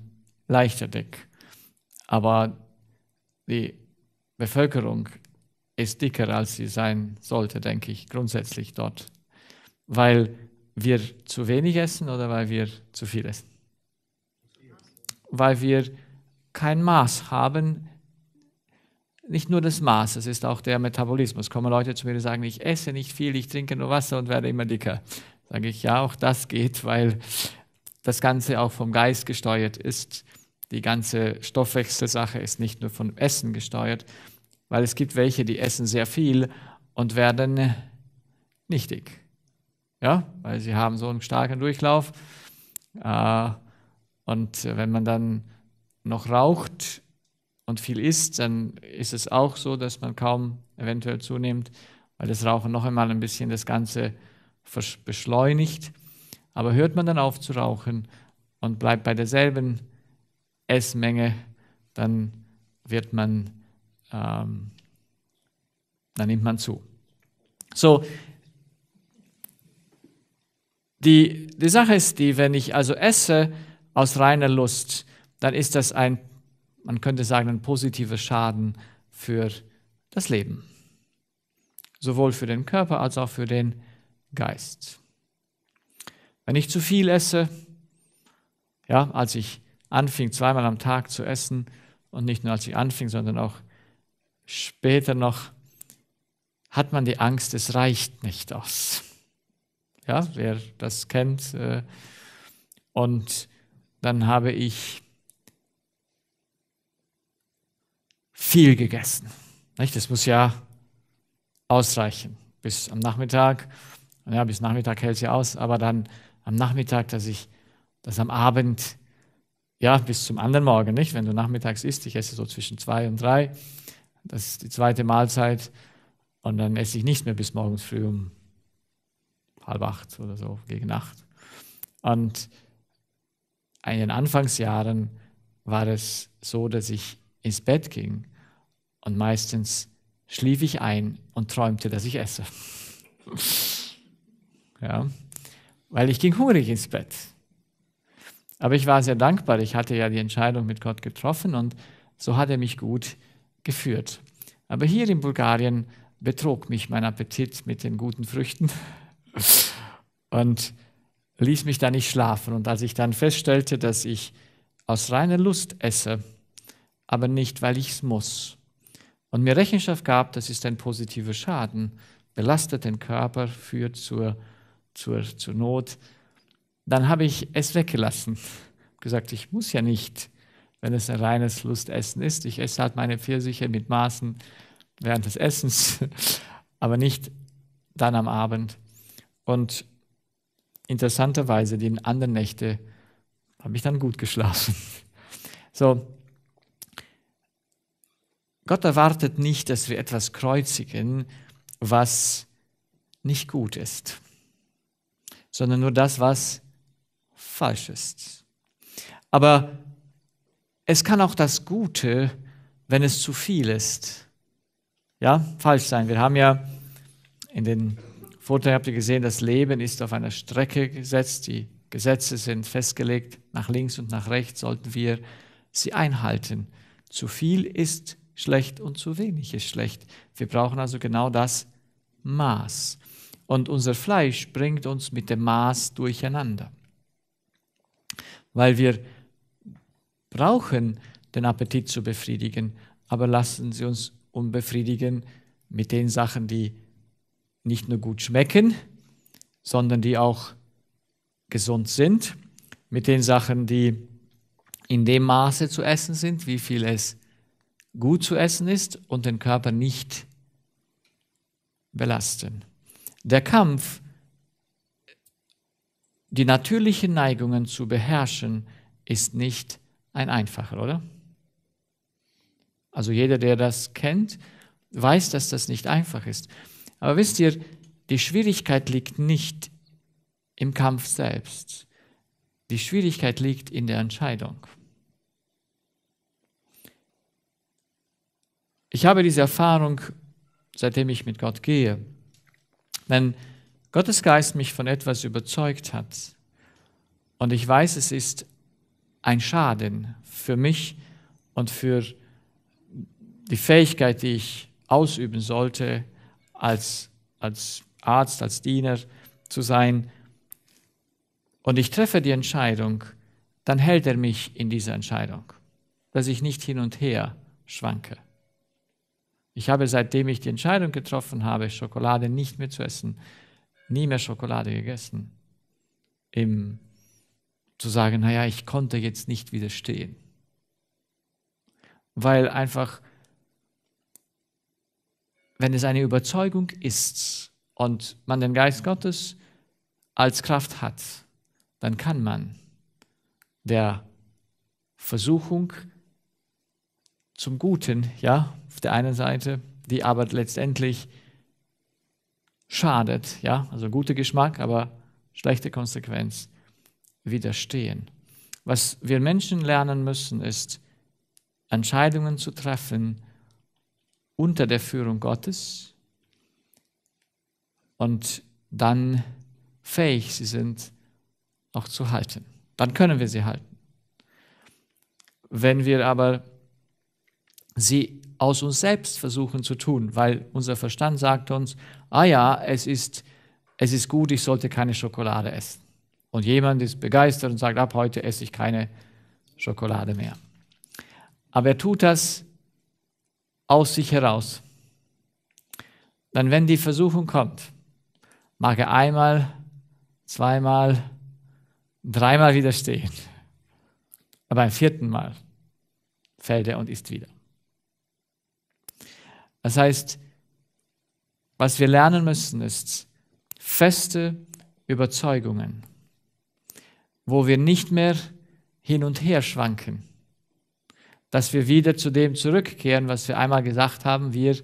leichter dick. Aber die Bevölkerung ist dicker, als sie sein sollte, denke ich, grundsätzlich dort. Weil wir zu wenig essen oder weil wir zu viel essen? Weil wir kein Maß haben, nicht nur das Maß, es ist auch der Metabolismus. Kommen Leute zu mir und sagen, ich esse nicht viel, ich trinke nur Wasser und werde immer dicker. Sage ich, ja, auch das geht, weil das Ganze auch vom Geist gesteuert ist. Die ganze Stoffwechselsache ist nicht nur vom Essen gesteuert, weil es gibt welche, die essen sehr viel und werden nichtig. Ja, weil sie haben so einen starken Durchlauf. Äh, und wenn man dann noch raucht und viel isst, dann ist es auch so, dass man kaum eventuell zunimmt, weil das Rauchen noch einmal ein bisschen das Ganze beschleunigt. Aber hört man dann auf zu rauchen und bleibt bei derselben Essmenge, dann wird man, ähm, dann nimmt man zu. So, die, die Sache ist die, wenn ich also esse aus reiner Lust, dann ist das ein, man könnte sagen, ein positiver Schaden für das Leben. Sowohl für den Körper als auch für den Geist. Wenn ich zu viel esse, ja, als ich anfing, zweimal am Tag zu essen, und nicht nur als ich anfing, sondern auch später noch, hat man die Angst, es reicht nicht aus. Ja, wer das kennt. Äh, und dann habe ich viel gegessen. Das muss ja ausreichen. Bis am Nachmittag, ja, bis Nachmittag hält es ja aus, aber dann am Nachmittag, dass ich, dass am Abend, ja, bis zum anderen Morgen, nicht? Wenn du nachmittags isst, ich esse so zwischen zwei und drei, das ist die zweite Mahlzeit, und dann esse ich nicht mehr bis morgens früh um halb acht oder so, gegen acht. Und in den Anfangsjahren war es so, dass ich ins Bett ging und meistens schlief ich ein und träumte, dass ich esse. ja, weil ich ging hungrig ins Bett. Aber ich war sehr dankbar. Ich hatte ja die Entscheidung mit Gott getroffen und so hat er mich gut geführt. Aber hier in Bulgarien betrog mich mein Appetit mit den guten Früchten und ließ mich da nicht schlafen. Und als ich dann feststellte, dass ich aus reiner Lust esse, aber nicht, weil ich es muss, und mir Rechenschaft gab, das ist ein positiver Schaden, belastet den Körper, führt zur, zur, zur Not, dann habe ich es weggelassen. Gesagt, ich muss ja nicht, wenn es ein reines Lustessen ist. Ich esse halt meine Pfirsiche mit Maßen während des Essens, aber nicht dann am Abend. Und interessanterweise, die anderen Nächte habe ich dann gut geschlafen. So, Gott erwartet nicht, dass wir etwas kreuzigen, was nicht gut ist, sondern nur das, was falsch ist. Aber es kann auch das Gute, wenn es zu viel ist, ja, falsch sein. Wir haben ja in den Vorträgen habt ihr gesehen, das Leben ist auf einer Strecke gesetzt, die Gesetze sind festgelegt, nach links und nach rechts sollten wir sie einhalten. Zu viel ist schlecht und zu wenig ist schlecht. Wir brauchen also genau das Maß. Und unser Fleisch bringt uns mit dem Maß durcheinander. Weil wir brauchen den Appetit zu befriedigen, aber lassen Sie uns unbefriedigen mit den Sachen, die nicht nur gut schmecken, sondern die auch gesund sind, mit den Sachen, die in dem Maße zu essen sind, wie viel es gut zu essen ist und den Körper nicht belasten. Der Kampf, die natürlichen Neigungen zu beherrschen, ist nicht ein einfacher, oder? Also jeder, der das kennt, weiß, dass das nicht einfach ist. Aber wisst ihr, die Schwierigkeit liegt nicht im Kampf selbst. Die Schwierigkeit liegt in der Entscheidung. Ich habe diese Erfahrung, seitdem ich mit Gott gehe. Wenn Gottes Geist mich von etwas überzeugt hat und ich weiß, es ist ein Schaden für mich und für die Fähigkeit, die ich ausüben sollte, als, als Arzt, als Diener zu sein, und ich treffe die Entscheidung, dann hält er mich in dieser Entscheidung, dass ich nicht hin und her schwanke. Ich habe, seitdem ich die Entscheidung getroffen habe, Schokolade nicht mehr zu essen, nie mehr Schokolade gegessen. Im, zu sagen, naja, ich konnte jetzt nicht widerstehen. Weil einfach wenn es eine Überzeugung ist und man den Geist Gottes als Kraft hat, dann kann man der Versuchung zum Guten, ja, auf der einen Seite, die aber letztendlich schadet, ja, also guter Geschmack, aber schlechte Konsequenz, widerstehen. Was wir Menschen lernen müssen, ist, Entscheidungen zu treffen, unter der Führung Gottes und dann fähig sie sind, auch zu halten. Dann können wir sie halten. Wenn wir aber sie aus uns selbst versuchen zu tun, weil unser Verstand sagt uns, ah ja, es ist, es ist gut, ich sollte keine Schokolade essen. Und jemand ist begeistert und sagt, ab heute esse ich keine Schokolade mehr. Aber er tut das aus sich heraus. Dann, wenn die Versuchung kommt, mag er einmal, zweimal, dreimal widerstehen. Aber beim vierten Mal fällt er und isst wieder. Das heißt, was wir lernen müssen, ist feste Überzeugungen, wo wir nicht mehr hin und her schwanken, dass wir wieder zu dem zurückkehren, was wir einmal gesagt haben, wir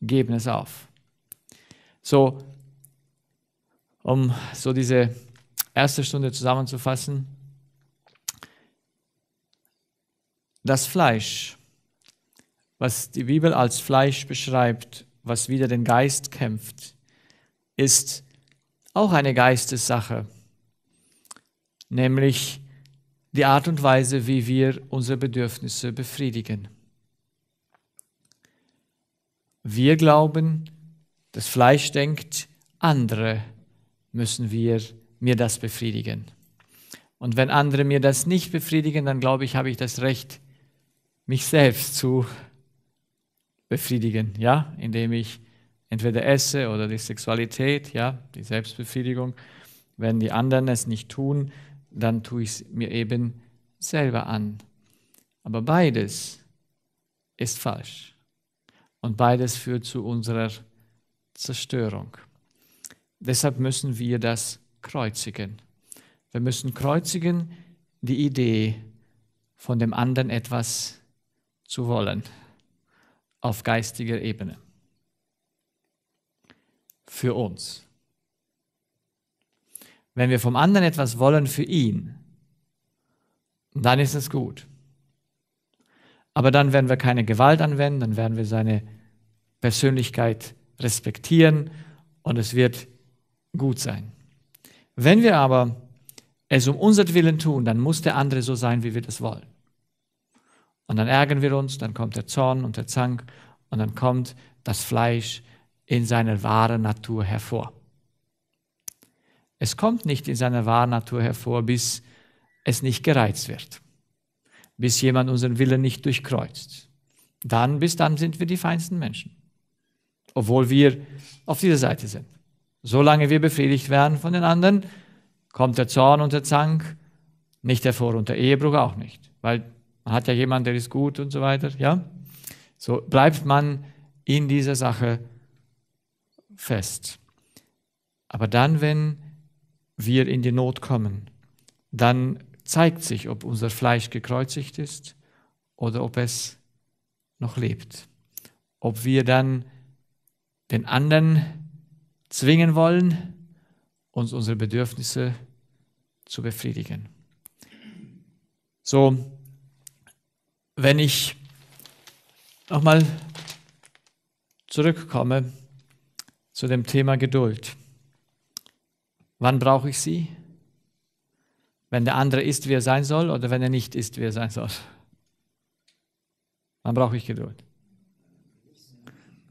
geben es auf. So, um so diese erste Stunde zusammenzufassen, das Fleisch was die Bibel als Fleisch beschreibt, was wieder den Geist kämpft, ist auch eine Geistessache, nämlich die Art und Weise, wie wir unsere Bedürfnisse befriedigen. Wir glauben, das Fleisch denkt, andere müssen wir mir das befriedigen. Und wenn andere mir das nicht befriedigen, dann glaube ich, habe ich das Recht, mich selbst zu befriedigen, ja, indem ich entweder esse oder die Sexualität, ja, die Selbstbefriedigung. Wenn die anderen es nicht tun, dann tue ich es mir eben selber an. Aber beides ist falsch. Und beides führt zu unserer Zerstörung. Deshalb müssen wir das kreuzigen. Wir müssen kreuzigen die Idee, von dem anderen etwas zu wollen auf geistiger Ebene. Für uns. Wenn wir vom anderen etwas wollen für ihn, dann ist es gut. Aber dann werden wir keine Gewalt anwenden, dann werden wir seine Persönlichkeit respektieren und es wird gut sein. Wenn wir aber es um unseren Willen tun, dann muss der andere so sein, wie wir das wollen. Und dann ärgern wir uns, dann kommt der Zorn und der Zank und dann kommt das Fleisch in seiner wahren Natur hervor. Es kommt nicht in seiner wahren Natur hervor, bis es nicht gereizt wird, bis jemand unseren Willen nicht durchkreuzt. Dann, bis dann sind wir die feinsten Menschen, obwohl wir auf dieser Seite sind. Solange wir befriedigt werden von den anderen, kommt der Zorn und der Zank nicht hervor und der Ehebruch auch nicht, weil man hat ja jemanden, der ist gut und so weiter, ja? So bleibt man in dieser Sache fest. Aber dann, wenn wir in die Not kommen, dann zeigt sich, ob unser Fleisch gekreuzigt ist oder ob es noch lebt. Ob wir dann den anderen zwingen wollen, uns unsere Bedürfnisse zu befriedigen. So, wenn ich nochmal zurückkomme zu dem Thema Geduld. Wann brauche ich sie? Wenn der andere ist, wie er sein soll, oder wenn er nicht ist, wie er sein soll? Wann brauche ich Geduld?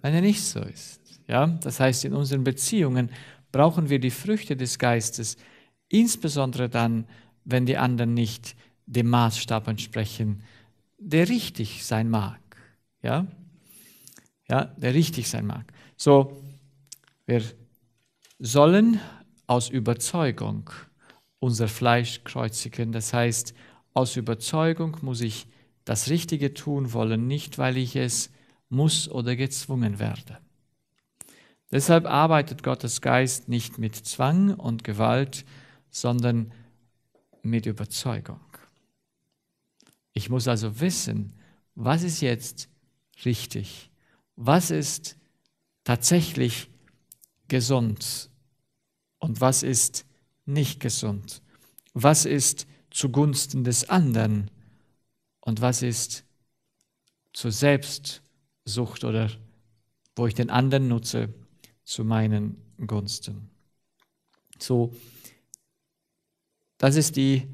Wenn er nicht so ist. Ja? Das heißt, in unseren Beziehungen brauchen wir die Früchte des Geistes, insbesondere dann, wenn die anderen nicht dem Maßstab entsprechen, der richtig sein mag. Ja? Ja, der richtig sein mag. So, wir sollen aus Überzeugung unser Fleisch kreuzigen. Das heißt, aus Überzeugung muss ich das Richtige tun wollen, nicht weil ich es muss oder gezwungen werde. Deshalb arbeitet Gottes Geist nicht mit Zwang und Gewalt, sondern mit Überzeugung. Ich muss also wissen, was ist jetzt richtig? Was ist tatsächlich gesund? Und was ist nicht gesund? Was ist zugunsten des anderen? Und was ist zur Selbstsucht oder wo ich den anderen nutze, zu meinen Gunsten. So, das ist die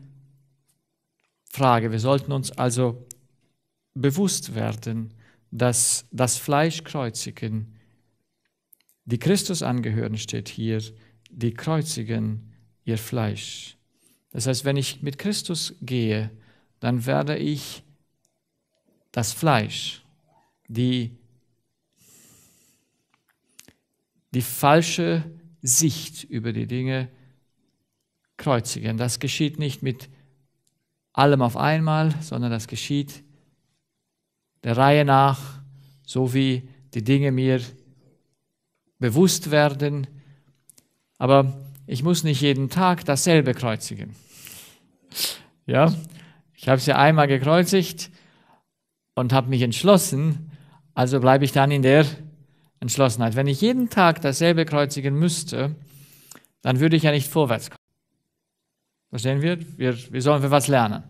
Frage. Wir sollten uns also bewusst werden, dass das Fleisch kreuzigen, die Christus angehören, steht hier, die kreuzigen ihr Fleisch. Das heißt, wenn ich mit Christus gehe, dann werde ich das Fleisch, die, die falsche Sicht über die Dinge kreuzigen. Das geschieht nicht mit allem auf einmal, sondern das geschieht der Reihe nach, so wie die Dinge mir bewusst werden. Aber ich muss nicht jeden Tag dasselbe kreuzigen. Ja, ich habe sie einmal gekreuzigt und habe mich entschlossen, also bleibe ich dann in der Entschlossenheit. Wenn ich jeden Tag dasselbe kreuzigen müsste, dann würde ich ja nicht vorwärts kommen. Verstehen wir? Wir, wir sollen für was lernen.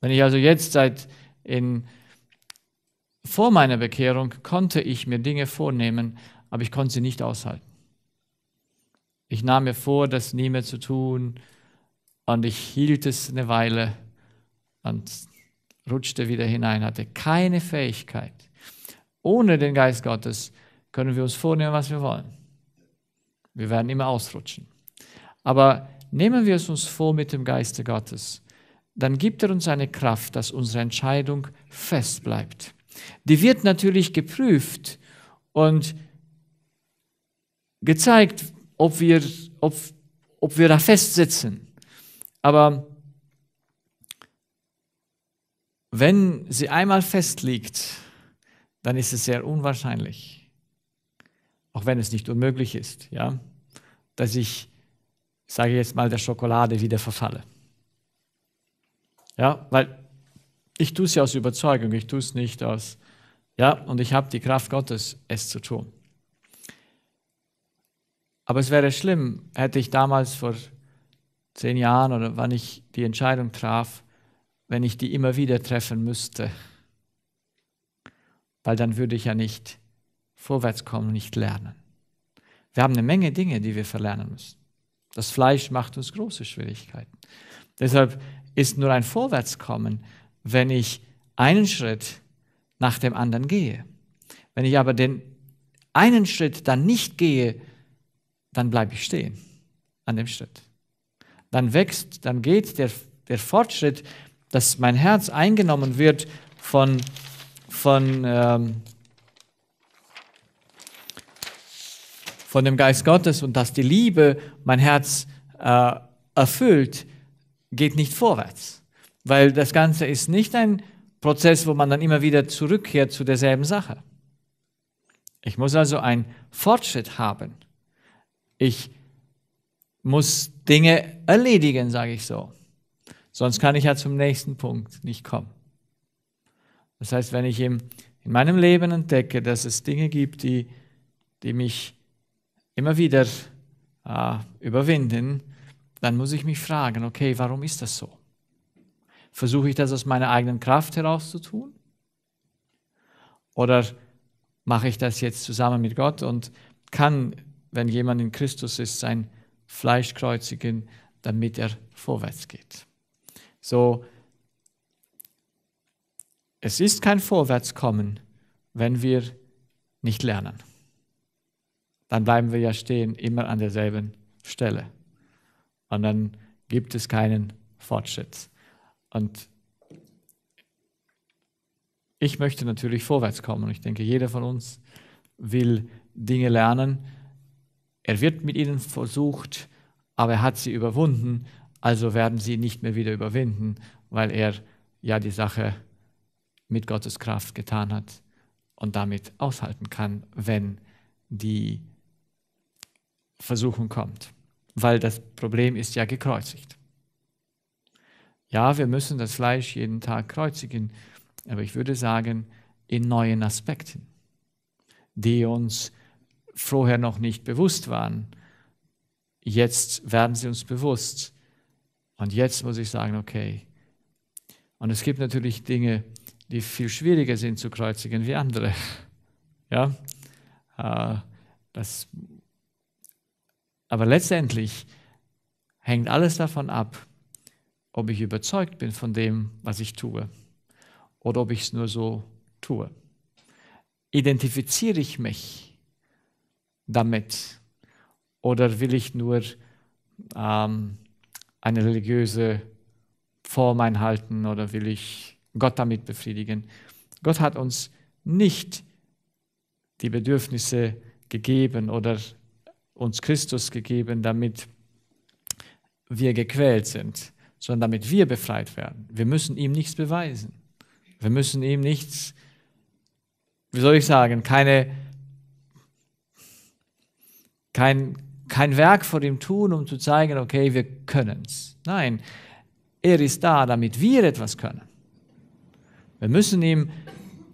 Wenn ich also jetzt seit in, vor meiner Bekehrung konnte ich mir Dinge vornehmen, aber ich konnte sie nicht aushalten. Ich nahm mir vor, das nie mehr zu tun und ich hielt es eine Weile und rutschte wieder hinein, hatte keine Fähigkeit. Ohne den Geist Gottes können wir uns vornehmen, was wir wollen. Wir werden immer ausrutschen. Aber nehmen wir es uns vor mit dem Geiste Gottes, dann gibt er uns eine Kraft, dass unsere Entscheidung fest bleibt. Die wird natürlich geprüft und gezeigt, ob wir, ob, ob wir da festsitzen. Aber wenn sie einmal fest liegt, dann ist es sehr unwahrscheinlich, auch wenn es nicht unmöglich ist, ja, dass ich sage jetzt mal, der Schokolade wieder verfalle. Ja, weil ich tue es ja aus Überzeugung, ich tue es nicht aus, ja, und ich habe die Kraft Gottes, es zu tun. Aber es wäre schlimm, hätte ich damals vor zehn Jahren oder wann ich die Entscheidung traf, wenn ich die immer wieder treffen müsste, weil dann würde ich ja nicht vorwärts kommen, nicht lernen. Wir haben eine Menge Dinge, die wir verlernen müssen. Das Fleisch macht uns große Schwierigkeiten. Deshalb ist nur ein Vorwärtskommen, wenn ich einen Schritt nach dem anderen gehe. Wenn ich aber den einen Schritt dann nicht gehe, dann bleibe ich stehen an dem Schritt. Dann wächst, dann geht der, der Fortschritt, dass mein Herz eingenommen wird von, von ähm, von dem Geist Gottes und dass die Liebe mein Herz äh, erfüllt, geht nicht vorwärts. Weil das Ganze ist nicht ein Prozess, wo man dann immer wieder zurückkehrt zu derselben Sache. Ich muss also einen Fortschritt haben. Ich muss Dinge erledigen, sage ich so. Sonst kann ich ja zum nächsten Punkt nicht kommen. Das heißt, wenn ich in meinem Leben entdecke, dass es Dinge gibt, die, die mich immer wieder äh, überwinden, dann muss ich mich fragen, okay, warum ist das so? Versuche ich das aus meiner eigenen Kraft heraus zu tun? Oder mache ich das jetzt zusammen mit Gott und kann, wenn jemand in Christus ist, sein Fleisch kreuzigen, damit er vorwärts geht? So, es ist kein Vorwärtskommen, wenn wir nicht lernen dann bleiben wir ja stehen, immer an derselben Stelle. Und dann gibt es keinen Fortschritt. Und ich möchte natürlich vorwärts kommen. Ich denke, jeder von uns will Dinge lernen. Er wird mit ihnen versucht, aber er hat sie überwunden. Also werden sie nicht mehr wieder überwinden, weil er ja die Sache mit Gottes Kraft getan hat und damit aushalten kann, wenn die Versuchung kommt, weil das Problem ist ja gekreuzigt. Ja, wir müssen das Fleisch jeden Tag kreuzigen, aber ich würde sagen, in neuen Aspekten, die uns vorher noch nicht bewusst waren. Jetzt werden sie uns bewusst. Und jetzt muss ich sagen, okay. Und es gibt natürlich Dinge, die viel schwieriger sind zu kreuzigen wie andere. Ja, äh, Das, aber letztendlich hängt alles davon ab, ob ich überzeugt bin von dem, was ich tue, oder ob ich es nur so tue. Identifiziere ich mich damit oder will ich nur ähm, eine religiöse Form einhalten oder will ich Gott damit befriedigen? Gott hat uns nicht die Bedürfnisse gegeben oder uns Christus gegeben, damit wir gequält sind, sondern damit wir befreit werden. Wir müssen ihm nichts beweisen. Wir müssen ihm nichts, wie soll ich sagen, keine, kein, kein Werk vor ihm tun, um zu zeigen, okay, wir können es. Nein, er ist da, damit wir etwas können. Wir müssen ihm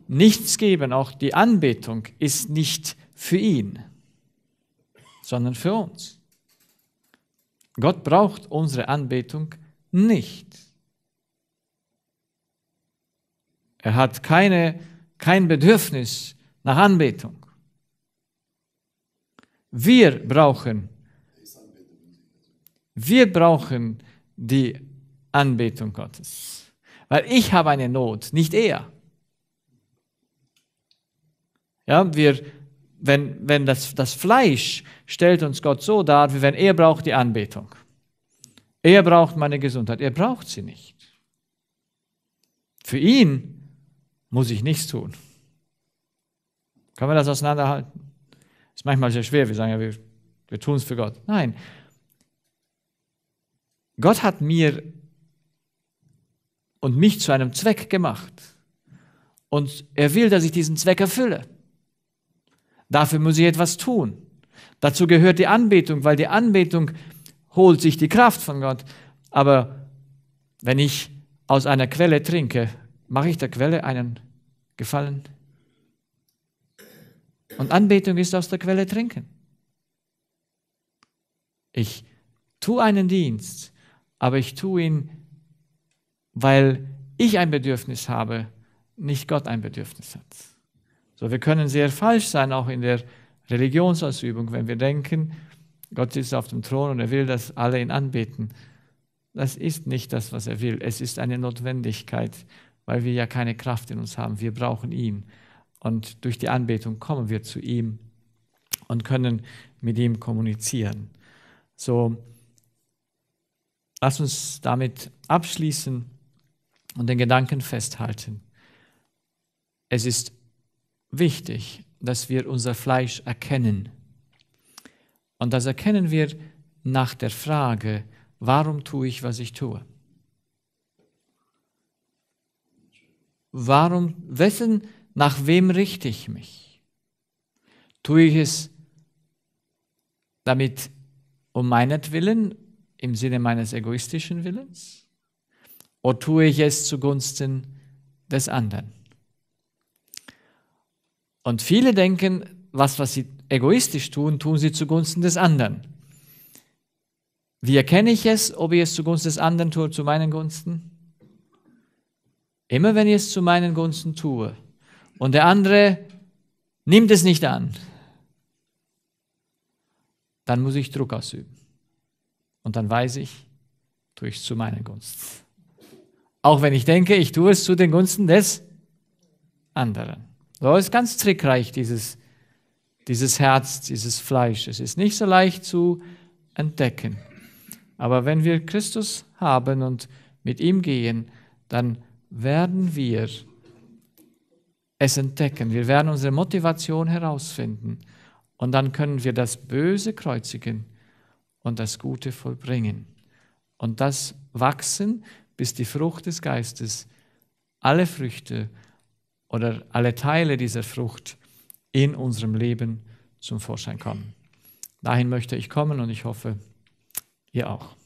nichts geben, auch die Anbetung ist nicht für ihn, sondern für uns. Gott braucht unsere Anbetung nicht. Er hat keine, kein Bedürfnis nach Anbetung. Wir brauchen, wir brauchen die Anbetung Gottes. Weil ich habe eine Not, nicht er. Ja, wir, wenn, wenn das, das Fleisch stellt uns Gott so dar, wie wenn er braucht die Anbetung. Er braucht meine Gesundheit. Er braucht sie nicht. Für ihn muss ich nichts tun. Können wir das auseinanderhalten? Ist manchmal sehr schwer. Wir sagen ja, wir, wir tun es für Gott. Nein. Gott hat mir und mich zu einem Zweck gemacht. Und er will, dass ich diesen Zweck erfülle. Dafür muss ich etwas tun. Dazu gehört die Anbetung, weil die Anbetung holt sich die Kraft von Gott. Aber wenn ich aus einer Quelle trinke, mache ich der Quelle einen Gefallen? Und Anbetung ist aus der Quelle trinken. Ich tue einen Dienst, aber ich tue ihn, weil ich ein Bedürfnis habe, nicht Gott ein Bedürfnis hat. So, wir können sehr falsch sein, auch in der Religionsausübung, wenn wir denken, Gott ist auf dem Thron und er will, dass alle ihn anbeten. Das ist nicht das, was er will. Es ist eine Notwendigkeit, weil wir ja keine Kraft in uns haben. Wir brauchen ihn. Und durch die Anbetung kommen wir zu ihm und können mit ihm kommunizieren. So, lass uns damit abschließen und den Gedanken festhalten. Es ist wichtig, dass wir unser Fleisch erkennen. Und das erkennen wir nach der Frage, warum tue ich, was ich tue? Warum, wessen, nach wem richte ich mich? Tue ich es damit um meinetwillen, im Sinne meines egoistischen Willens? Oder tue ich es zugunsten des anderen? Und viele denken, was, was sie egoistisch tun, tun sie zugunsten des anderen. Wie erkenne ich es, ob ich es zugunsten des anderen tue, zu meinen Gunsten? Immer wenn ich es zu meinen Gunsten tue und der andere nimmt es nicht an, dann muss ich Druck ausüben. Und dann weiß ich, tue ich es zu meinen Gunsten. Auch wenn ich denke, ich tue es zu den Gunsten des anderen. So ist ganz trickreich, dieses, dieses Herz, dieses Fleisch. Es ist nicht so leicht zu entdecken. Aber wenn wir Christus haben und mit ihm gehen, dann werden wir es entdecken. Wir werden unsere Motivation herausfinden. Und dann können wir das Böse kreuzigen und das Gute vollbringen. Und das wachsen, bis die Frucht des Geistes alle Früchte oder alle Teile dieser Frucht in unserem Leben zum Vorschein kommen. Dahin möchte ich kommen und ich hoffe, ihr auch.